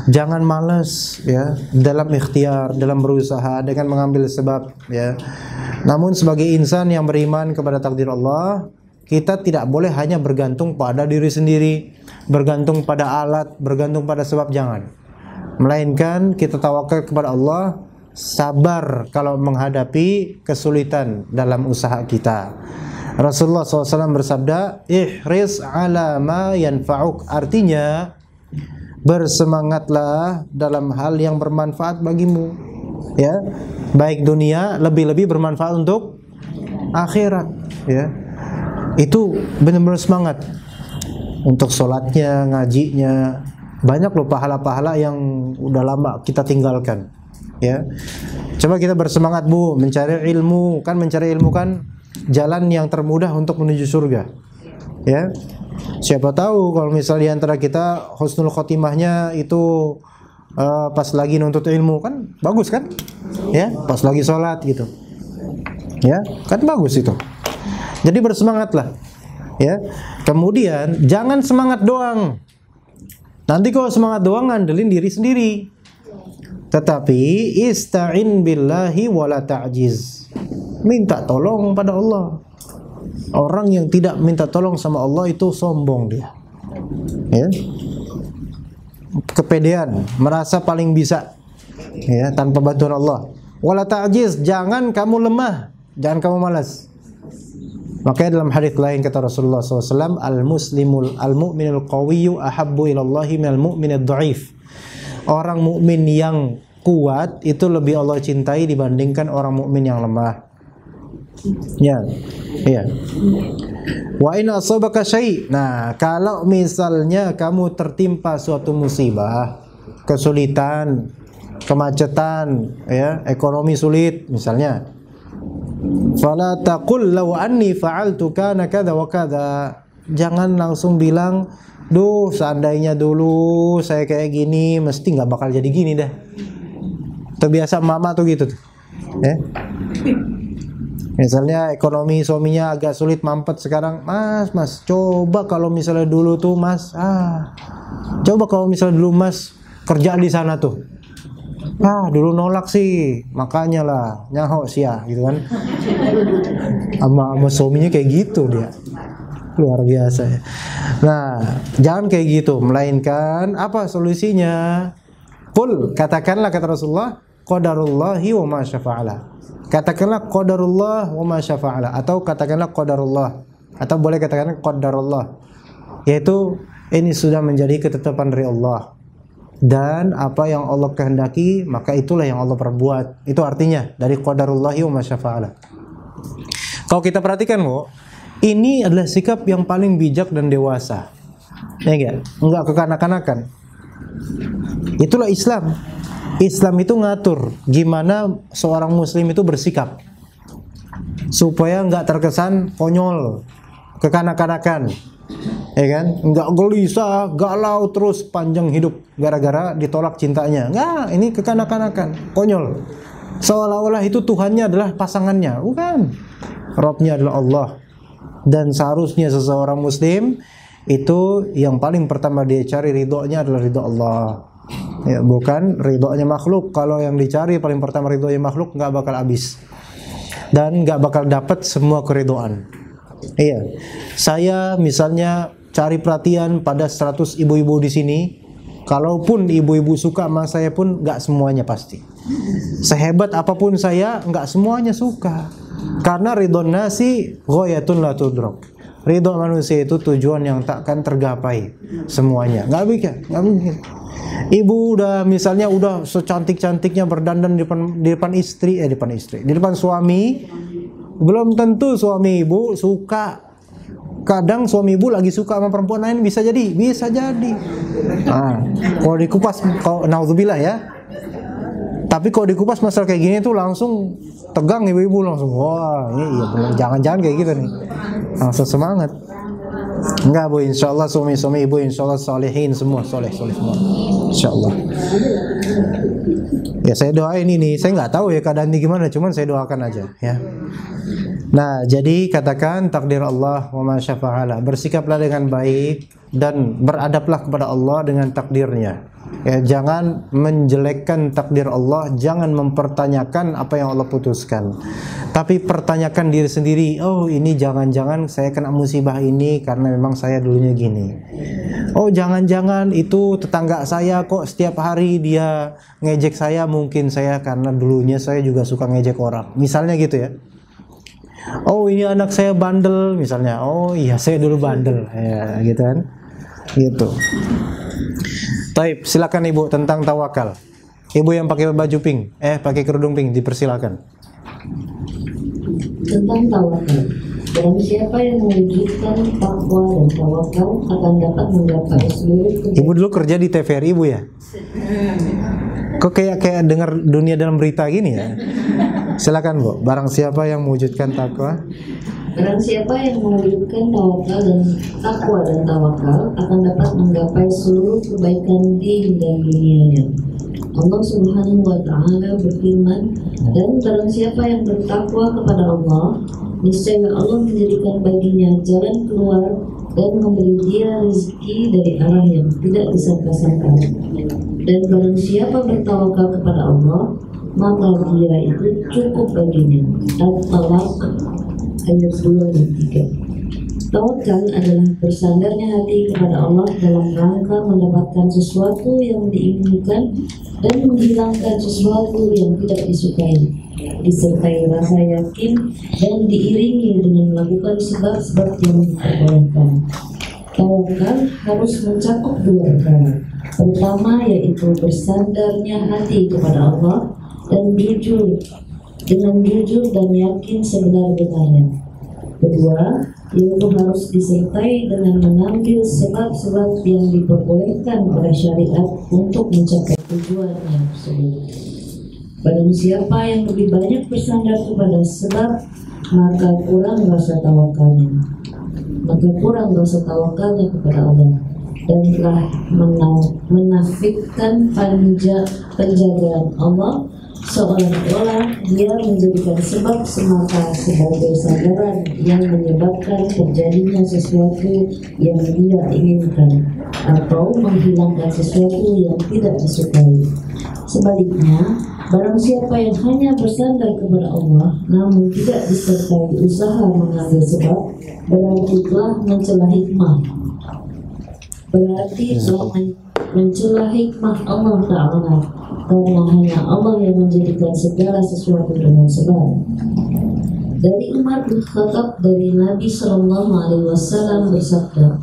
Jangan malas ya dalam ikhtiar, dalam berusaha dengan mengambil sebab ya. Namun sebagai insan yang beriman kepada takdir Allah, kita tidak boleh hanya bergantung pada diri sendiri, bergantung pada alat, bergantung pada sebab jangan. Melainkan kita tawakal kepada Allah, sabar kalau menghadapi kesulitan dalam usaha kita. Rasulullah SAW bersabda, "Ihris ala ma yanfa'uk." Artinya, bersemangatlah dalam hal yang bermanfaat bagimu. Ya, baik dunia lebih-lebih bermanfaat untuk akhirat, ya. Itu benar-benar semangat untuk sholatnya, ngajinya. Banyak loh pahala-pahala yang udah lama kita tinggalkan. Ya. Coba kita bersemangat Bu mencari ilmu. Kan mencari ilmu kan jalan yang termudah untuk menuju surga. Ya. Siapa tahu kalau misalnya antara kita husnul khotimahnya itu uh, pas lagi nuntut ilmu kan bagus kan? Ya, pas lagi sholat gitu. Ya, kan bagus itu. Jadi bersemangatlah. Ya. Kemudian jangan semangat doang. Nanti kalau semangat doang ngandelin diri sendiri. Tetapi ista'in billahi wala ta'jiz. Minta tolong pada Allah. Orang yang tidak minta tolong sama Allah itu sombong dia. Ya. Kepedean, merasa paling bisa. Ya, tanpa bantuan Allah. Wala ta'jiz, jangan kamu lemah, jangan kamu malas. Makanya dalam hadis lain kata Rasulullah SAW, al muslimul al mu'minul qawiyyu ahabbu ilallahi minal mu'minid dhaif. Orang mukmin yang kuat itu lebih Allah cintai dibandingkan orang mukmin yang lemah. Ya. Iya. Wa in asabaka syai. Nah, kalau misalnya kamu tertimpa suatu musibah, kesulitan, kemacetan, ya, ekonomi sulit misalnya. Fala taqul law anni fa'altu kana kadza wa kadza. Jangan langsung bilang, "Duh, seandainya dulu saya kayak gini, mesti nggak bakal jadi gini dah." Terbiasa mama tuh gitu tuh. Ya. Misalnya ekonomi suaminya agak sulit mampet sekarang, Mas, Mas, coba kalau misalnya dulu tuh Mas, ah, coba kalau misalnya dulu Mas kerja di sana tuh, ah dulu nolak sih, makanya lah nyaho sih ya, gitu kan, sama sama suaminya kayak gitu dia, luar biasa. ya. Nah, jangan kayak gitu, melainkan apa solusinya? Kul katakanlah kata Rasulullah, qadarullahi wa ma syafa'ala. Katakanlah qadarullah wa ma syafa'ala. Atau katakanlah qadarullah. Atau boleh katakan qadarullah. Yaitu ini sudah menjadi ketetapan dari Allah. Dan apa yang Allah kehendaki maka itulah yang Allah perbuat. Itu artinya dari qadarullahi wa ma syafa'ala. Kalau kita perhatikan kok ini adalah sikap yang paling bijak dan dewasa. Ya enggak? Enggak kekanak-kanakan. Itulah Islam Islam itu ngatur gimana seorang muslim itu bersikap supaya nggak terkesan konyol, kekanak-kanakan, ya kan? Nggak gelisah, galau terus panjang hidup gara-gara ditolak cintanya. Nggak, ini kekanak-kanakan, konyol. Seolah-olah itu Tuhannya adalah pasangannya, bukan. Robnya adalah Allah. Dan seharusnya seseorang muslim itu yang paling pertama dia cari ridhonya adalah ridho Allah ya bukan ridhonya makhluk. Kalau yang dicari paling pertama ridhonya makhluk nggak bakal habis. Dan nggak bakal dapat semua keridoan. Iya. Saya misalnya cari perhatian pada 100 ibu-ibu di sini. Kalaupun ibu-ibu suka sama saya pun nggak semuanya pasti. Sehebat apa pun saya nggak semuanya suka. Karena ridho nasi goyatun la tudrok. Ridho manusia itu tujuan yang takkan tergapai semuanya. Nggak bisa nggak mungkin Ibu udah misalnya udah secantik-cantiknya berdandan di depan di depan istri eh di depan istri, di depan suami, belum tentu suami ibu suka. Kadang suami ibu lagi suka sama perempuan lain bisa jadi, bisa jadi. Nah, kalau dikupas kalau naudzubillah ya. Tapi kalau dikupas masalah kayak gini tuh langsung tegang ibu-ibu langsung wah ini iya jangan-jangan kayak gitu nih langsung semangat Enggak bu, insya Allah suami-suami ibu insya Allah solehin semua, soleh soleh semua, insya Allah. Ya saya doain ini, saya nggak tahu ya keadaan ini gimana, cuman saya doakan aja ya. Nah jadi katakan takdir Allah wa ma syafa'ala, bersikaplah dengan baik dan beradablah kepada Allah dengan takdirnya. Ya, jangan menjelekkan takdir Allah, jangan mempertanyakan apa yang Allah putuskan. Tapi pertanyakan diri sendiri, oh ini jangan-jangan saya kena musibah ini karena memang saya dulunya gini. Oh jangan-jangan itu tetangga saya kok setiap hari dia ngejek saya, mungkin saya karena dulunya saya juga suka ngejek orang. Misalnya gitu ya. Oh ini anak saya bandel misalnya. Oh iya saya dulu bandel. Ya gitu kan. Gitu. Taib, silakan Ibu tentang tawakal. Ibu yang pakai baju pink, eh pakai kerudung pink dipersilakan. tentang tawakal. Dan siapa yang mewujudkan takwa dan tawakal akan dapat menggapai seluruh Ibu dulu kerja di TVRI Ibu ya? Kok kayak kayak dengar dunia dalam berita gini ya? Silakan Bu, barang siapa yang mewujudkan takwa? Barang siapa yang mewujudkan tawakal dan takwa dan tawakal akan dapat menggapai seluruh kebaikan di dan dunianya. Allah Subhanahu wa taala berfirman, dan barang siapa yang bertakwa kepada Allah, niscaya Allah menjadikan baginya jalan keluar dan memberi dia rezeki dari arah yang tidak disangka-sangka. Dan barang siapa bertawakal kepada Allah, maka dia itu cukup baginya. At-Talaq ayat 2 dan 3. Tawakal adalah bersandarnya hati kepada Allah dalam rangka mendapatkan sesuatu yang diinginkan dan menghilangkan sesuatu yang tidak disukai disertai rasa yakin dan diiringi dengan melakukan sebab-sebab yang diperbolehkan. Tawakal harus mencakup dua perkara. Pertama yaitu bersandarnya hati kepada Allah dan jujur dengan jujur dan yakin sebenar-benarnya. Kedua, yaitu harus disertai dengan mengambil sebab-sebab yang diperbolehkan oleh syariat untuk mencapai tujuannya tersebut. Barang siapa yang lebih banyak bersandar kepada sebab, maka kurang rasa tawakalnya. Maka kurang rasa tawakalnya kepada Allah dan telah mena- menafikan panja, penjagaan Allah seolah-olah dia menjadikan sebab semata sebagai sandaran yang menyebabkan terjadinya sesuatu yang dia inginkan atau menghilangkan sesuatu yang tidak disukai. Sebaliknya, barang siapa yang hanya bersandar kepada Allah namun tidak disertai usaha mengambil sebab, berarti telah mencela hikmah. Berarti telah mencela hikmah Allah Ta'ala karena hanya Allah yang menjadikan segala sesuatu dengan sebab. Dari Umar bin Khattab dari Nabi Shallallahu Alaihi Wasallam bersabda,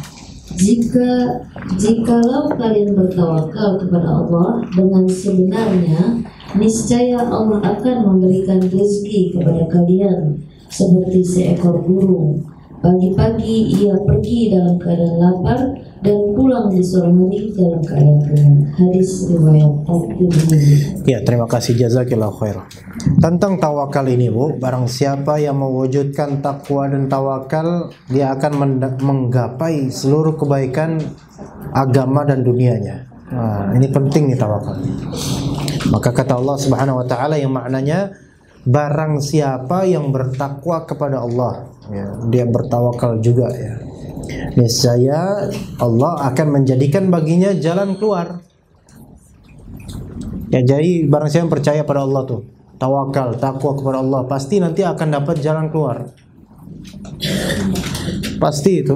jika jikalau kalian bertawakal kepada Allah dengan sebenarnya, niscaya Allah akan memberikan rezeki kepada kalian seperti seekor burung. Pagi-pagi ia pergi dalam keadaan lapar pulang di sore hari dalam keadaan kenyang. Hadis riwayat At-Tirmidzi. Ya, terima kasih jazakillah khair. Tentang tawakal ini, Bu, barang siapa yang mewujudkan takwa dan tawakal, dia akan menggapai seluruh kebaikan agama dan dunianya. Nah, ini penting nih tawakal. Maka kata Allah Subhanahu wa taala yang maknanya barang siapa yang bertakwa kepada Allah, ya, dia bertawakal juga ya. Niscaya Allah akan menjadikan baginya jalan keluar. Ya jadi barang siapa percaya pada Allah tuh, tawakal, takwa kepada Allah, pasti nanti akan dapat jalan keluar. Pasti itu.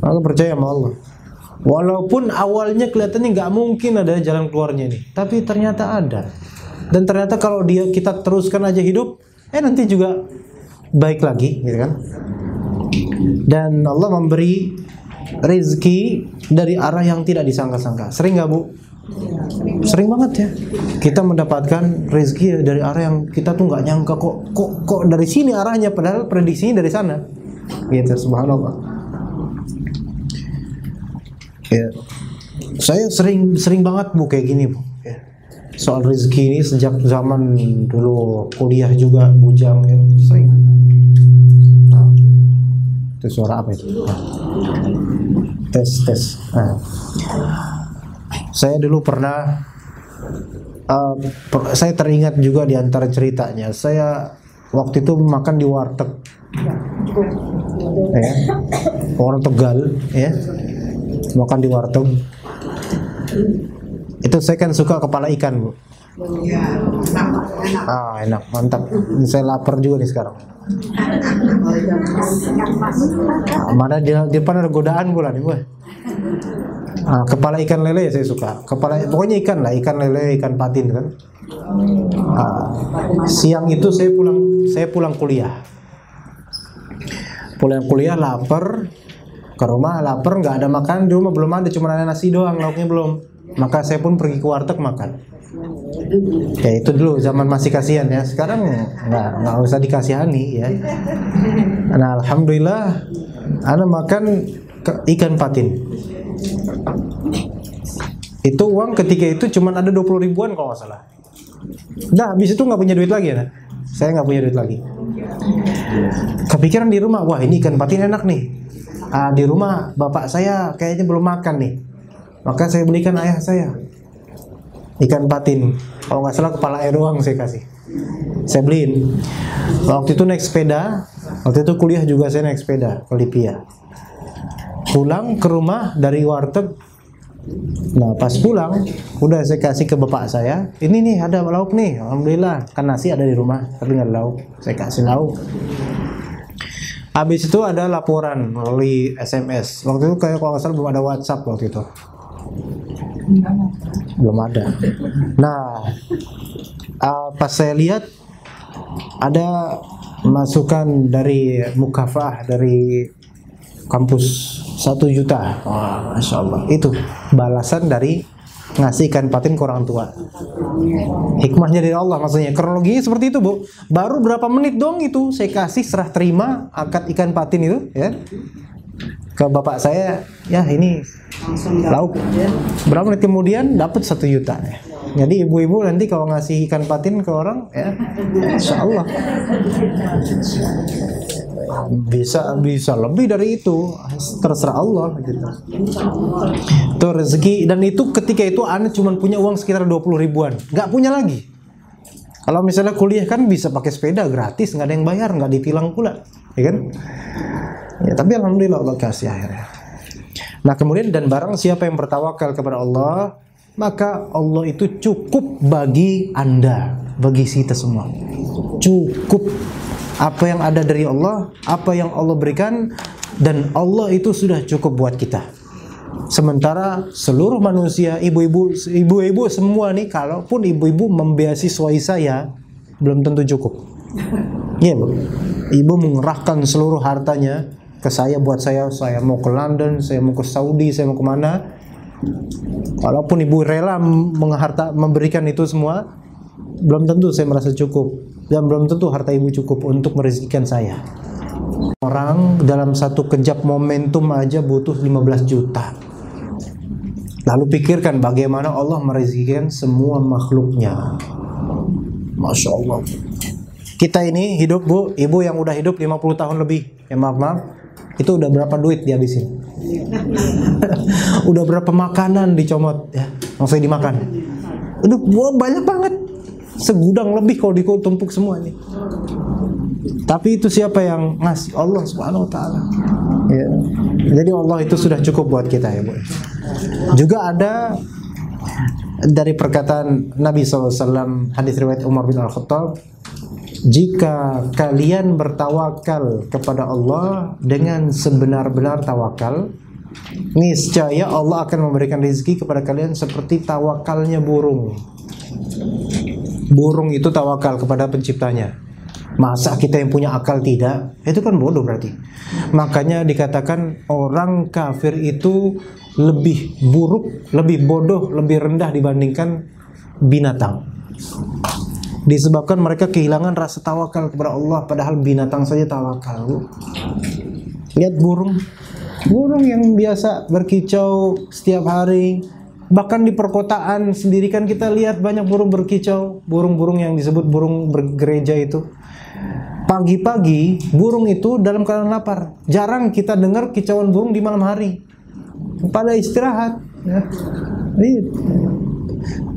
Aku percaya sama Allah. Walaupun awalnya kelihatannya nggak mungkin ada jalan keluarnya nih, tapi ternyata ada. Dan ternyata kalau dia kita teruskan aja hidup, eh nanti juga baik lagi, gitu kan? Dan Allah memberi rezeki dari arah yang tidak disangka-sangka. Sering nggak bu? Sering banget ya. Kita mendapatkan rezeki dari arah yang kita tuh nggak nyangka kok kok kok dari sini arahnya padahal prediksinya dari sana. Gitu subhanallah. Ya. Saya sering sering banget bu kayak gini bu. Ya. Soal rezeki ini sejak zaman dulu kuliah juga bujang ya. Sering. Itu suara apa itu? Tes tes. Nah. Saya dulu pernah uh, per- saya teringat juga di antara ceritanya. Saya waktu itu makan di warteg. Ya. Orang Tegal ya. Makan di warteg. Itu saya kan suka kepala ikan, Bu. Ah, enak, mantap. Saya lapar juga nih sekarang. Ah, Mana di depan ada godaan pula nih, Bu. Ah, kepala ikan lele saya suka. Kepala pokoknya ikan lah, ikan lele, ikan patin kan. Ah, siang itu saya pulang saya pulang kuliah. Pulang kuliah lapar, ke rumah lapar nggak ada makan di rumah belum ada cuma ada nasi doang lauknya belum maka saya pun pergi ke warteg makan ya itu dulu zaman masih kasihan ya sekarang nggak nggak usah dikasihani ya nah alhamdulillah ana makan ikan patin itu uang ketika itu cuma ada 20 ribuan kalau nggak salah Dah, habis itu nggak punya duit lagi ya. Saya nggak punya duit lagi. Kepikiran di rumah, wah ini ikan patin enak nih. Ah, di rumah bapak saya kayaknya belum makan nih. Maka saya belikan ayah saya ikan patin. Kalau nggak salah kepala air doang saya kasih. Saya beliin. Waktu itu naik sepeda. Waktu itu kuliah juga saya naik sepeda ke Lipia. Pulang ke rumah dari warteg Nah pas pulang udah saya kasih ke bapak saya ini nih ada lauk nih alhamdulillah kan nasi ada di rumah tapi nggak lauk saya kasih lauk habis itu ada laporan melalui SMS waktu itu kayak kalau nggak salah belum ada WhatsApp waktu itu belum ada. Nah uh, pas saya lihat ada masukan dari mukafah dari kampus satu juta. Wah, masya Allah. Itu balasan dari ngasih ikan patin ke orang tua. Hikmahnya dari Allah maksudnya. Kronologinya seperti itu bu. Baru berapa menit dong itu saya kasih serah terima akad ikan patin itu ya ke bapak saya ya ini lauk. berapa menit kemudian dapat satu juta ya. jadi ibu-ibu nanti kalau ngasih ikan patin ke orang ya insya Allah bisa bisa lebih dari itu. Terserah Allah gitu. Itu rezeki. Dan itu ketika itu anda cuma punya uang sekitar 20 ribuan. Nggak punya lagi. Kalau misalnya kuliah kan bisa pakai sepeda gratis nggak ada yang bayar nggak ditilang pula ya kan ya tapi alhamdulillah Allah kasih akhirnya nah kemudian dan barang siapa yang bertawakal kepada Allah maka Allah itu cukup bagi anda bagi kita semua cukup apa yang ada dari Allah, apa yang Allah berikan dan Allah itu sudah cukup buat kita. Sementara seluruh manusia, ibu-ibu, ibu-ibu semua nih, kalaupun ibu-ibu membeasiswai saya, belum tentu cukup. Iya, Bu. Ibu mengerahkan seluruh hartanya ke saya buat saya, saya mau ke London, saya mau ke Saudi, saya mau ke mana. Walaupun ibu rela mengharta, memberikan itu semua, belum tentu saya merasa cukup dan belum tentu harta ibu cukup untuk merezekikan saya. Orang dalam satu kejap momentum aja butuh 15 juta. Lalu pikirkan bagaimana Allah merezekikan semua makhluknya. Masya Allah. Kita ini hidup bu, ibu yang udah hidup 50 tahun lebih. Ya maaf maaf, itu udah berapa duit dihabisin? udah berapa makanan dicomot ya, maksudnya dimakan. Udah wah, banyak banget segudang lebih kalau ditumpuk semua ini. Tapi itu siapa yang ngasih? Allah Subhanahu wa taala. Ya. Jadi Allah itu sudah cukup buat kita ya, Bu. Juga ada dari perkataan Nabi SAW hadis riwayat Umar bin Al-Khattab jika kalian bertawakal kepada Allah dengan sebenar-benar tawakal niscaya Allah akan memberikan rezeki kepada kalian seperti tawakalnya burung burung itu tawakal kepada penciptanya. Masa kita yang punya akal tidak? Itu kan bodoh berarti. Makanya dikatakan orang kafir itu lebih buruk, lebih bodoh, lebih rendah dibandingkan binatang. Disebabkan mereka kehilangan rasa tawakal kepada Allah padahal binatang saja tawakal. Lihat burung. Burung yang biasa berkicau setiap hari, bahkan di perkotaan sendiri kan kita lihat banyak burung berkicau burung-burung yang disebut burung bergereja itu pagi-pagi burung itu dalam keadaan lapar jarang kita dengar kicauan burung di malam hari pada istirahat ya.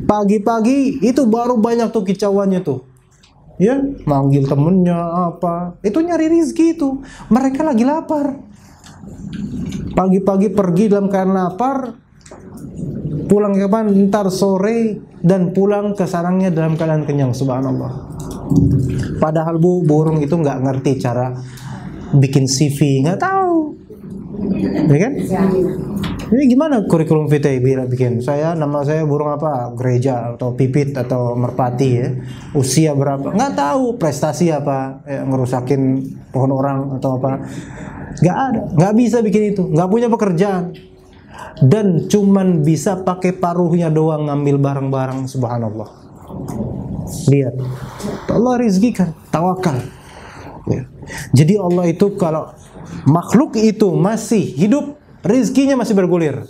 Pagi-pagi itu baru banyak tuh kicauannya tuh ya manggil temennya apa itu nyari rizki itu mereka lagi lapar pagi-pagi pergi dalam keadaan lapar pulang kapan? Ntar sore dan pulang ke sarangnya dalam keadaan kenyang. Subhanallah. Padahal bu burung itu nggak ngerti cara bikin CV, nggak tahu, ya kan? Ini gimana kurikulum vitae bikin? Saya nama saya burung apa? Gereja atau pipit atau merpati ya. Usia berapa? Nggak tahu. Prestasi apa? Ya, ngerusakin pohon orang atau apa? Nggak ada. Nggak bisa bikin itu. Nggak punya pekerjaan. Dan cuman bisa pakai paruhnya doang ngambil barang-barang. Subhanallah. Lihat. Allah rizkikan. Tawakal. Ya. Jadi Allah itu kalau makhluk itu masih hidup, rizkinya masih bergulir.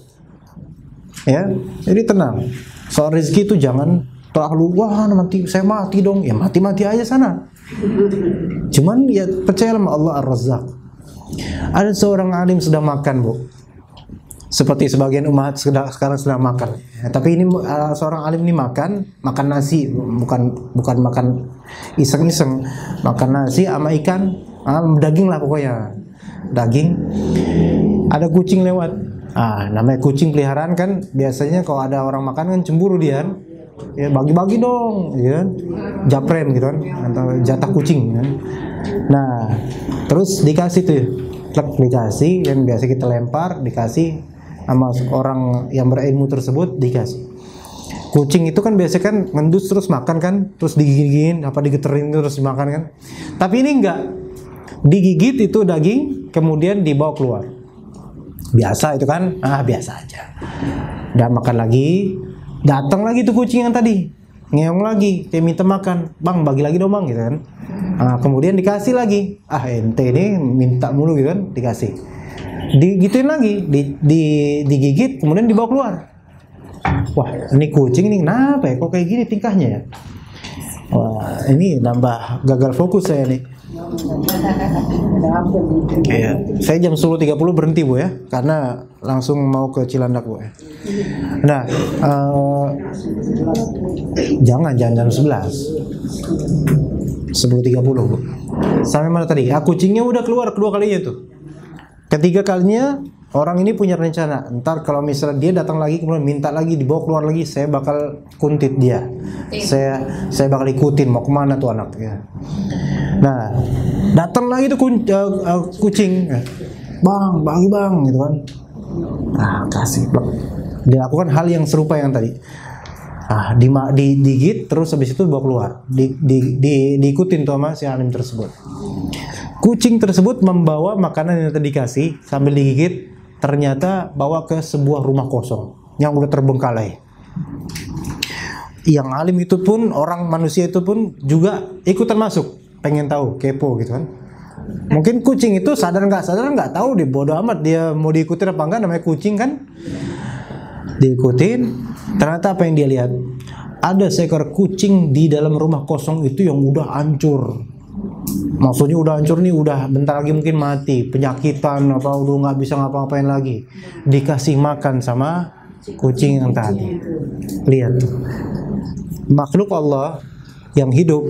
Ya, jadi tenang. Soal rizki itu jangan terlalu wah nanti saya mati dong. Ya mati-mati aja sana. Cuman ya percayalah sama Allah Ar-Razzaq. Ada seorang alim sedang makan, Bu. Seperti sebagian umat sekarang sedang makan. Ya, tapi ini uh, seorang alim ini makan, makan nasi, bukan bukan makan iseng-iseng, makan nasi sama ikan, ah, daging lah pokoknya. Daging. Ada kucing lewat. Ah, namanya kucing peliharaan kan biasanya kalau ada orang makan kan cemburu dia kan. Ya bagi-bagi dong, ya. Japren gitu kan, atau jatah kucing kan. Nah, terus dikasih tuh, klek dikasih dan biasa kita lempar, dikasih sama orang yang berilmu tersebut dikasih. Kucing itu kan biasa kan ngendus terus makan kan, terus digigit apa digeterin terus dimakan kan. Tapi ini enggak. Digigit itu daging, kemudian dibawa keluar. Biasa itu kan, ah biasa aja. Dan makan lagi, datang lagi tuh kucing yang tadi, ngeong lagi, kayak minta makan, bang bagi lagi dong bang gitu kan. Nah, kemudian dikasih lagi, ah ente ini minta mulu gitu kan, dikasih. Digituin lagi, di, di, digigit, kemudian dibawa keluar. Wah, ini kucing ini kenapa ya? Kok kayak gini tingkahnya ya? Wah, ini nambah gagal fokus saya nih. Iya. Saya jam 10.30 berhenti Bu ya, karena langsung mau ke Cilandak Bu ya. Nah, eh, jangan jangan jam 11. 10.30 Bu. Sampai mana tadi? Ah, kucingnya udah keluar kedua kalinya tuh. Ketiga kalinya orang ini punya rencana. Ntar kalau misalnya dia datang lagi kemudian minta lagi dibawa keluar lagi, saya bakal kuntit dia. Saya saya bakal ikutin mau ke mana tuh anak ya. Nah, datang lagi tuh kun- eh, eh, kucing, bang, bagi bang, gitu kan. Ah, kasih bang. Dilakukan hal yang serupa yang tadi. Ah, di, di digigit terus habis itu bawa keluar. Di, di, di, diikutin tuh sama si alim tersebut. Kucing tersebut membawa makanan yang tadi dikasih sambil digigit ternyata bawa ke sebuah rumah kosong yang udah terbengkalai. Yang alim itu pun orang manusia itu pun juga ikutan masuk, pengen tahu, kepo gitu kan. Mungkin kucing itu sadar nggak? Sadar nggak tahu di bodoh amat. Dia mau diikutin apa enggak namanya kucing kan. Diikutin, ternyata apa yang dia lihat? Ada seekor kucing di dalam rumah kosong itu yang udah hancur, maksudnya udah hancur nih udah bentar lagi mungkin mati. Penyakitan apa udah nggak bisa ngapa-ngapain lagi. Dikasih makan sama kucing yang tadi. Lihat makhluk Allah yang hidup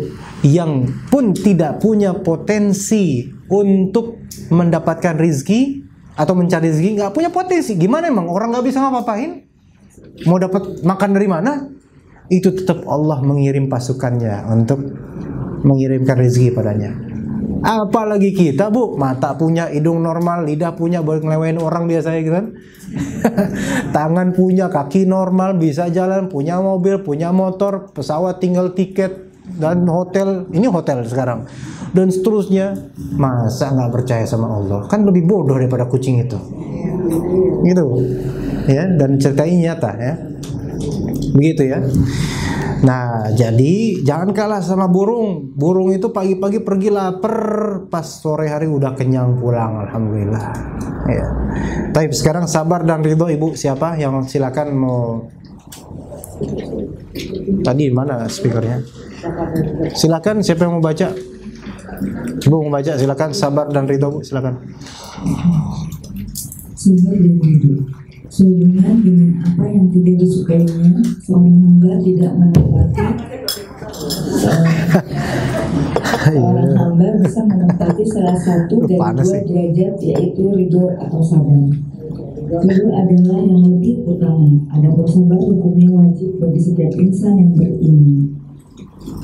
yang pun tidak punya potensi untuk mendapatkan rizki atau mencari rizki nggak punya potensi. Gimana emang? Orang nggak bisa ngapa-ngapain? Mau dapat makan dari mana? Itu tetap Allah mengirim pasukannya untuk mengirimkan rezeki padanya. Apalagi kita bu, mata punya, hidung normal, lidah punya, boleh ngelewain orang biasanya gitu kan. Tangan punya, kaki normal, bisa jalan, punya mobil, punya motor, pesawat tinggal tiket dan hotel. Ini hotel sekarang. Dan seterusnya, masa nggak percaya sama Allah? Kan lebih bodoh daripada kucing itu. Gitu. Ya, dan cerita ini nyata ya. Begitu ya. Nah, jadi jangan kalah sama burung. Burung itu pagi-pagi pergi lapar, pas sore hari udah kenyang pulang. Alhamdulillah. Ya. Tapi sekarang sabar dan ridho ibu siapa yang silakan mau tadi mana speakernya? Silakan siapa yang mau baca? Ibu mau baca silakan sabar dan ridho bu silakan. Dan. Sehubungan dengan apa yang tidak disukainya, suami hamba tidak menepati Seorang hamba bisa menempati salah satu dari Panas dua derajat yaitu ridho atau sabar. Ridho adalah yang lebih utama. Adapun sabar hukumnya wajib bagi setiap insan yang beriman.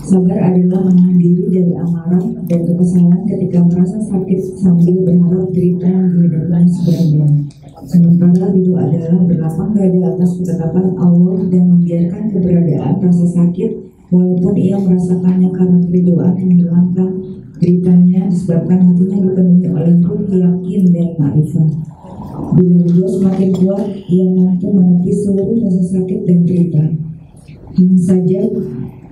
Sabar adalah menahan diri dari amarah dan kekesalan ketika merasa sakit sambil berharap derita yang dihadapinya segera hilang. Sementara itu adalah berlapang dada atas ketetapan Allah dan membiarkan keberadaan rasa sakit walaupun ia merasakannya karena keridoan menghilangkan deritanya disebabkan hatinya dipenuhi oleh ruh yakin dan ma'rifat. Bila ridho semakin kuat, ia mampu menepi seluruh rasa sakit dan derita. Hanya saja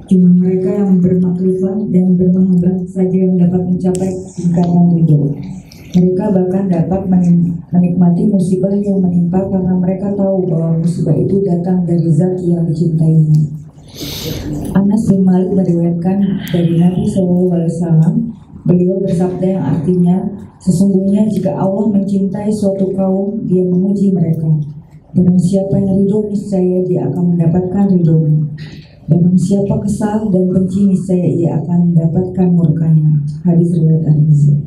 Cuma mereka yang bermakrifat dan bermahabbah saja yang dapat mencapai tingkatan ridho. Mereka bahkan dapat menikmati musibah yang menimpa karena mereka tahu bahwa musibah itu datang dari zat yang dicintainya. Anas bin Malik meriwayatkan dari Nabi SAW, beliau bersabda yang artinya, sesungguhnya jika Allah mencintai suatu kaum, dia menguji mereka. Barang siapa yang ridho, niscaya dia akan mendapatkan ridhonya. Barang siapa kesal dan benci, niscaya ia akan mendapatkan murkanya. Hadis riwayat Al-Bukhari.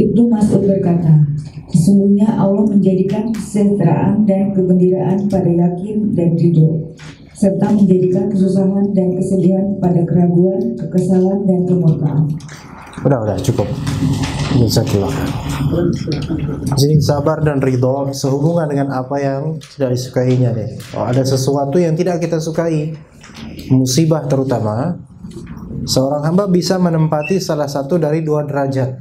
Ibnu Mas'ud berkata, sesungguhnya Allah menjadikan kesejahteraan dan kegembiraan pada yakin dan ridho, serta menjadikan kesusahan dan kesedihan pada keraguan, kekesalan, dan kemurkaan. Udah, udah cukup. Jazakallah. Jadi sabar dan ridho sehubungan dengan apa yang tidak disukainya deh. Oh, ada sesuatu yang tidak kita sukai, musibah terutama, seorang hamba bisa menempati salah satu dari dua derajat.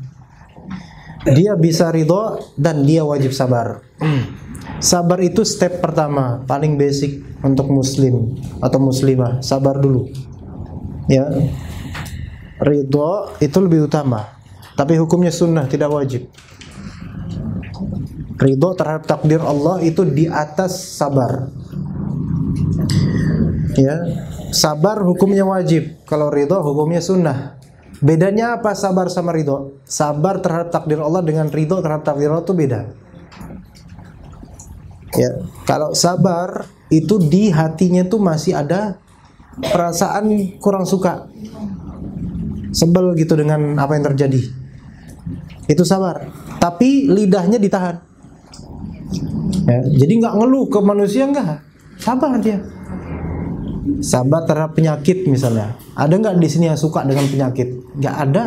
Dia bisa ridho dan dia wajib sabar. Sabar itu step pertama, paling basic untuk muslim atau muslimah. Sabar dulu. Ya. Ridho itu lebih utama. Tapi hukumnya sunnah tidak wajib. Ridho terhadap takdir Allah itu di atas sabar. Ya, sabar hukumnya wajib. Kalau ridho hukumnya sunnah. Bedanya apa sabar sama ridho? Sabar terhadap takdir Allah dengan ridho terhadap takdir Allah itu beda. Ya, kalau sabar itu di hatinya tuh masih ada perasaan kurang suka, sebel gitu dengan apa yang terjadi. Itu sabar. Tapi lidahnya ditahan. Ya, jadi nggak ngeluh ke manusia nggak, sabar dia. Sabar terhadap penyakit misalnya. Ada nggak di sini yang suka dengan penyakit? Nggak ada.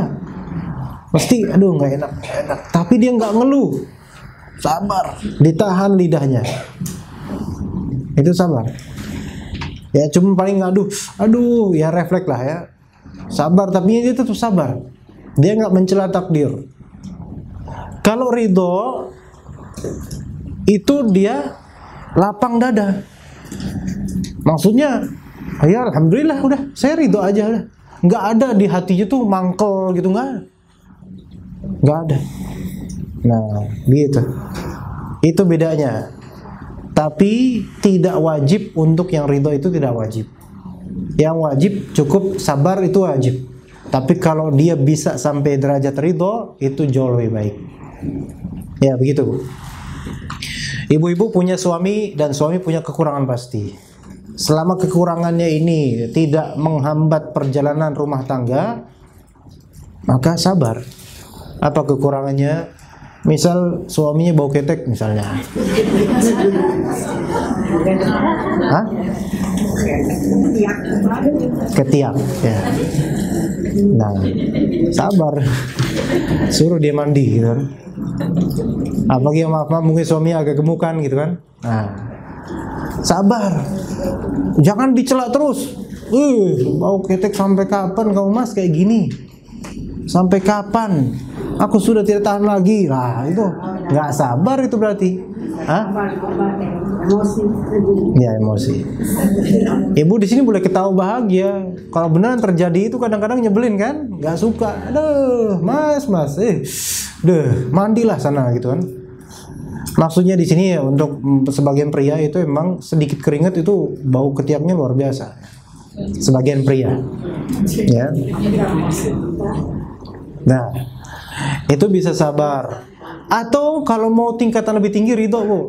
Pasti, aduh nggak enak, enak. Tapi dia nggak ngeluh. Sabar, ditahan lidahnya. Itu sabar. Ya cuma paling aduh, aduh ya refleks lah ya. Sabar tapi dia tetap sabar. Dia nggak mencela takdir. Kalau ridho itu dia lapang dada. Maksudnya, ya alhamdulillah udah saya ridho aja udah. Nggak ada di hatinya tuh mangkel gitu nggak. Nggak ada. Nah, gitu. Itu bedanya. Tapi tidak wajib untuk yang ridho itu tidak wajib. Yang wajib cukup sabar itu wajib. Tapi kalau dia bisa sampai derajat ridho itu jauh lebih baik. Ya begitu. Bu. Ibu-ibu punya suami dan suami punya kekurangan pasti. Selama kekurangannya ini tidak menghambat perjalanan rumah tangga, maka sabar. Apa kekurangannya? Misal suaminya bau ketek misalnya. Hah? Ketiak ya. Nah, sabar. Suruh dia mandi gitu kan. Apalagi yang maaf, maaf mungkin suami agak gemukan gitu kan. Nah, sabar. Jangan dicela terus. Eh, bau ketek sampai kapan kamu mas kayak gini? Sampai kapan? Aku sudah tidak tahan lagi. Lah itu nggak sabar itu berarti. Hah? Ya emosi. Ibu di sini boleh ketawa bahagia. Kalau beneran terjadi itu kadang-kadang nyebelin kan? Nggak suka. Aduh, mas, mas, eh, deh, mandilah sana gitu kan. Maksudnya di sini ya, untuk sebagian pria itu emang sedikit keringat itu bau ketiaknya luar biasa. Sebagian pria, ya. Nah, itu bisa sabar. Atau kalau mau tingkatan lebih tinggi ridho bu.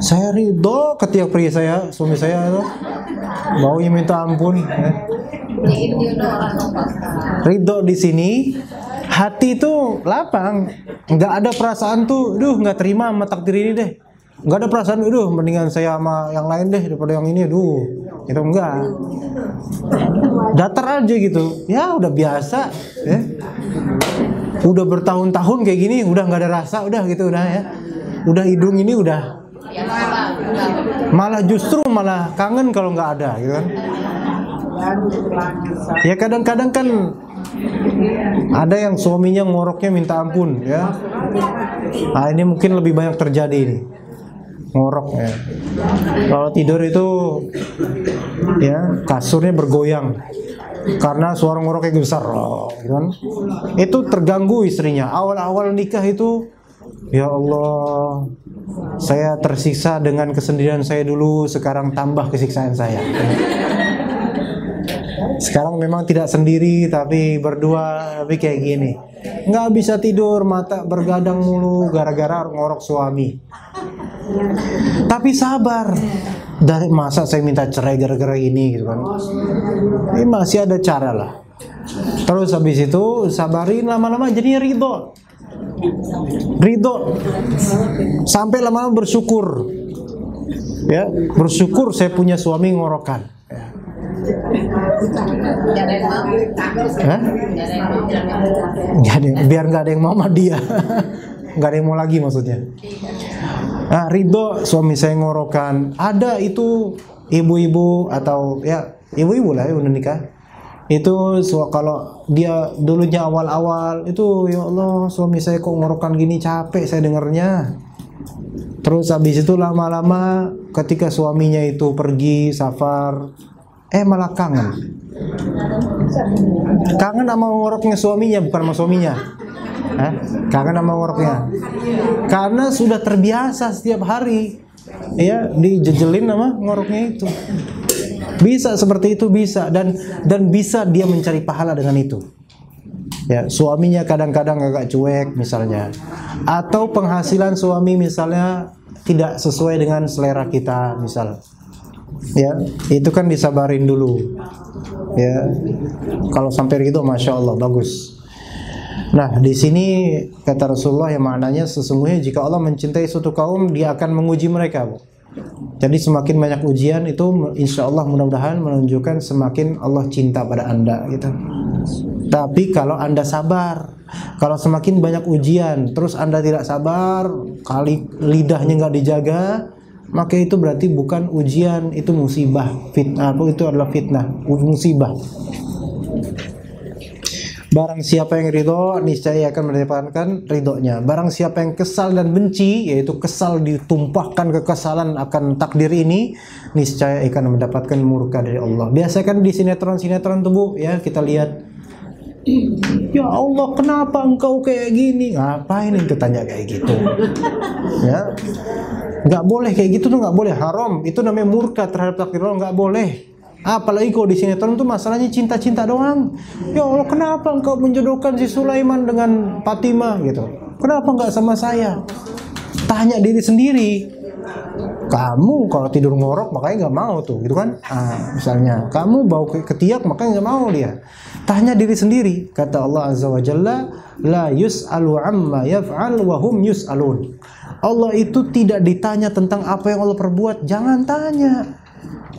Saya ridho ketiak pria saya, suami saya itu baunya minta ampun. ya. Ridho di sini hati itu lapang. Nggak ada perasaan tuh duh nggak terima sama takdir ini deh. Nggak ada perasaan duh mendingan saya sama yang lain deh daripada yang ini. Duh itu enggak datar aja gitu. Ya udah biasa ya. Udah bertahun-tahun kayak gini udah nggak ada rasa udah gitu udah ya. Udah hidung ini udah malah justru malah kangen kalau nggak ada gitu kan. Ya kadang-kadang kan ada yang suaminya ngoroknya minta ampun ya. Nah ini mungkin lebih banyak terjadi ini. Ngorok ya. Kalau tidur itu ya kasurnya bergoyang. Karena suara ngoroknya besar gitu kan. Itu terganggu istrinya. Awal-awal nikah itu ya Allah saya tersiksa dengan kesendirian saya dulu sekarang tambah kesiksaan saya sekarang memang tidak sendiri tapi berdua tapi kayak gini. Nggak bisa tidur mata bergadang mulu gara-gara ngorok suami. Tapi sabar. Dari masa saya minta cerai gara-gara ini gitu kan. Ini masih ada cara lah. Terus habis itu sabarin lama-lama jadi ridho. Ridho. Sampai lama-lama bersyukur. Ya bersyukur saya punya suami ngorokan Hah? Nggak ada, biar nggak ada yang mau dia. Nggak ada yang mau lagi maksudnya. Nah, ridho suami saya ngorokan. Ada itu ibu-ibu atau ya ibu-ibu lah ya udah nikah. Itu so, kalau dia dulunya awal-awal itu ya Allah suami saya kok ngorokan gini capek saya dengarnya terus habis itu lama-lama ketika suaminya itu pergi safar eh malah kangen. Kangen sama ngoroknya suaminya bukan sama suaminya. Hah? kangen sama ngoroknya. Karena sudah terbiasa setiap hari ya dijejelin sama ngoroknya itu. Bisa seperti itu bisa. Dan dan bisa dia mencari pahala dengan itu. Ya suaminya kadang-kadang agak cuek misalnya. Atau penghasilan suami misalnya tidak sesuai dengan selera kita misal ya itu kan disabarin dulu. Ya kalau sampai gitu masya Allah bagus. Nah di sini kata Rasulullah yang maknanya sesungguhnya jika Allah mencintai suatu kaum dia akan menguji mereka jadi semakin banyak ujian itu insya Allah mudah-mudahan menunjukkan semakin Allah cinta pada anda gitu. Tapi kalau anda sabar kalau semakin banyak ujian terus anda tidak sabar kali lidahnya nggak dijaga maka itu berarti bukan ujian, itu musibah. Fitnah itu adalah fitnah, musibah. Barang siapa yang ridho, niscaya akan mendapatkan ridhonya. Barang siapa yang kesal dan benci, yaitu kesal ditumpahkan kekesalan akan takdir ini, niscaya akan mendapatkan murka dari Allah. Biasa kan di sinetron-sinetron tuh bu, ya kita lihat Ya Allah, kenapa engkau kayak gini? Ngapain itu tanya kayak gitu? Ya, nggak boleh kayak gitu tuh nggak boleh haram. Itu namanya murka terhadap takdir Allah nggak boleh. Apalagi kalau di sinetron tuh masalahnya cinta-cinta doang. Ya Allah, kenapa engkau menjodohkan si Sulaiman dengan Fatimah gitu? Kenapa nggak sama saya? Tanya diri sendiri. Kamu kalau tidur ngorok makanya nggak mau tuh, gitu kan? Ah, misalnya kamu bau ketiak makanya nggak mau dia. Tanya diri sendiri. Kata Allah Azza wa Jalla, la yus'alu amma yaf'al wa hum yus'alun. Allah itu tidak ditanya tentang apa yang Allah perbuat, jangan tanya.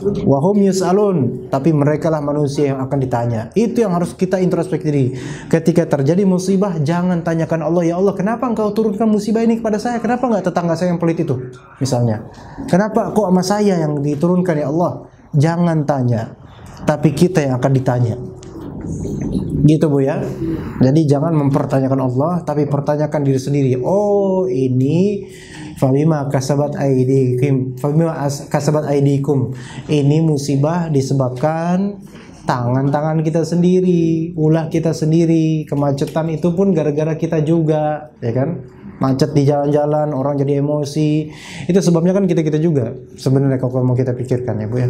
Wahum yus'alun, tapi mereka lah manusia yang akan ditanya. Itu yang harus kita introspeksi diri. Ketika terjadi musibah, jangan tanyakan Allah, ya Allah, kenapa engkau turunkan musibah ini kepada saya? Kenapa nggak tetangga saya yang pelit itu? Misalnya, kenapa kok sama saya yang diturunkan ya Allah? Jangan tanya, tapi kita yang akan ditanya. Gitu Bu ya. Jadi jangan mempertanyakan Allah tapi pertanyakan diri sendiri. Oh, ini Fabima kasabat aidikum Fabima kasabat aidikum Ini musibah disebabkan tangan-tangan kita sendiri, ulah kita sendiri. Kemacetan itu pun gara-gara kita juga, ya kan? Macet di jalan-jalan, orang jadi emosi. Itu sebabnya kan kita-kita juga. Sebenarnya kalau mau kita pikirkan ya, Bu ya.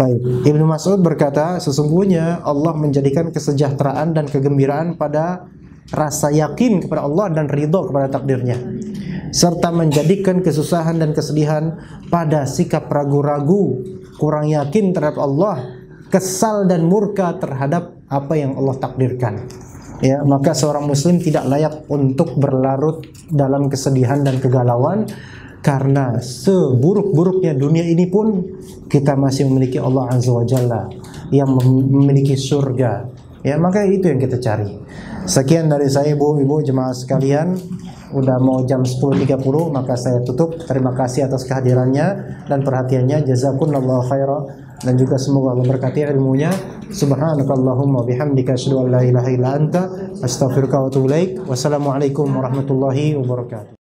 Baik. Ibnu Mas'ud berkata, sesungguhnya Allah menjadikan kesejahteraan dan kegembiraan pada rasa yakin kepada Allah dan ridho kepada takdirnya serta menjadikan kesusahan dan kesedihan pada sikap ragu-ragu, kurang yakin terhadap Allah, kesal dan murka terhadap apa yang Allah takdirkan. ya maka seorang muslim tidak layak untuk berlarut dalam kesedihan dan kegalauan karena seburuk-buruknya dunia ini pun kita masih memiliki Allah Azza wa Jalla yang memiliki surga. Ya maka itu yang kita cari. Sekian dari saya ibu-ibu jemaah sekalian. Udah mau jam 10.30 maka saya tutup. Terima kasih atas kehadirannya dan perhatiannya. Jazakumullahu khairan. Dan juga semoga Allah berkati ilmunya. Subhanakallahumma bihamdika asyhadu an la ilaha illa anta astaghfiruka wa atubu ilaik. Wassalamualaikum warahmatullahi wabarakatuh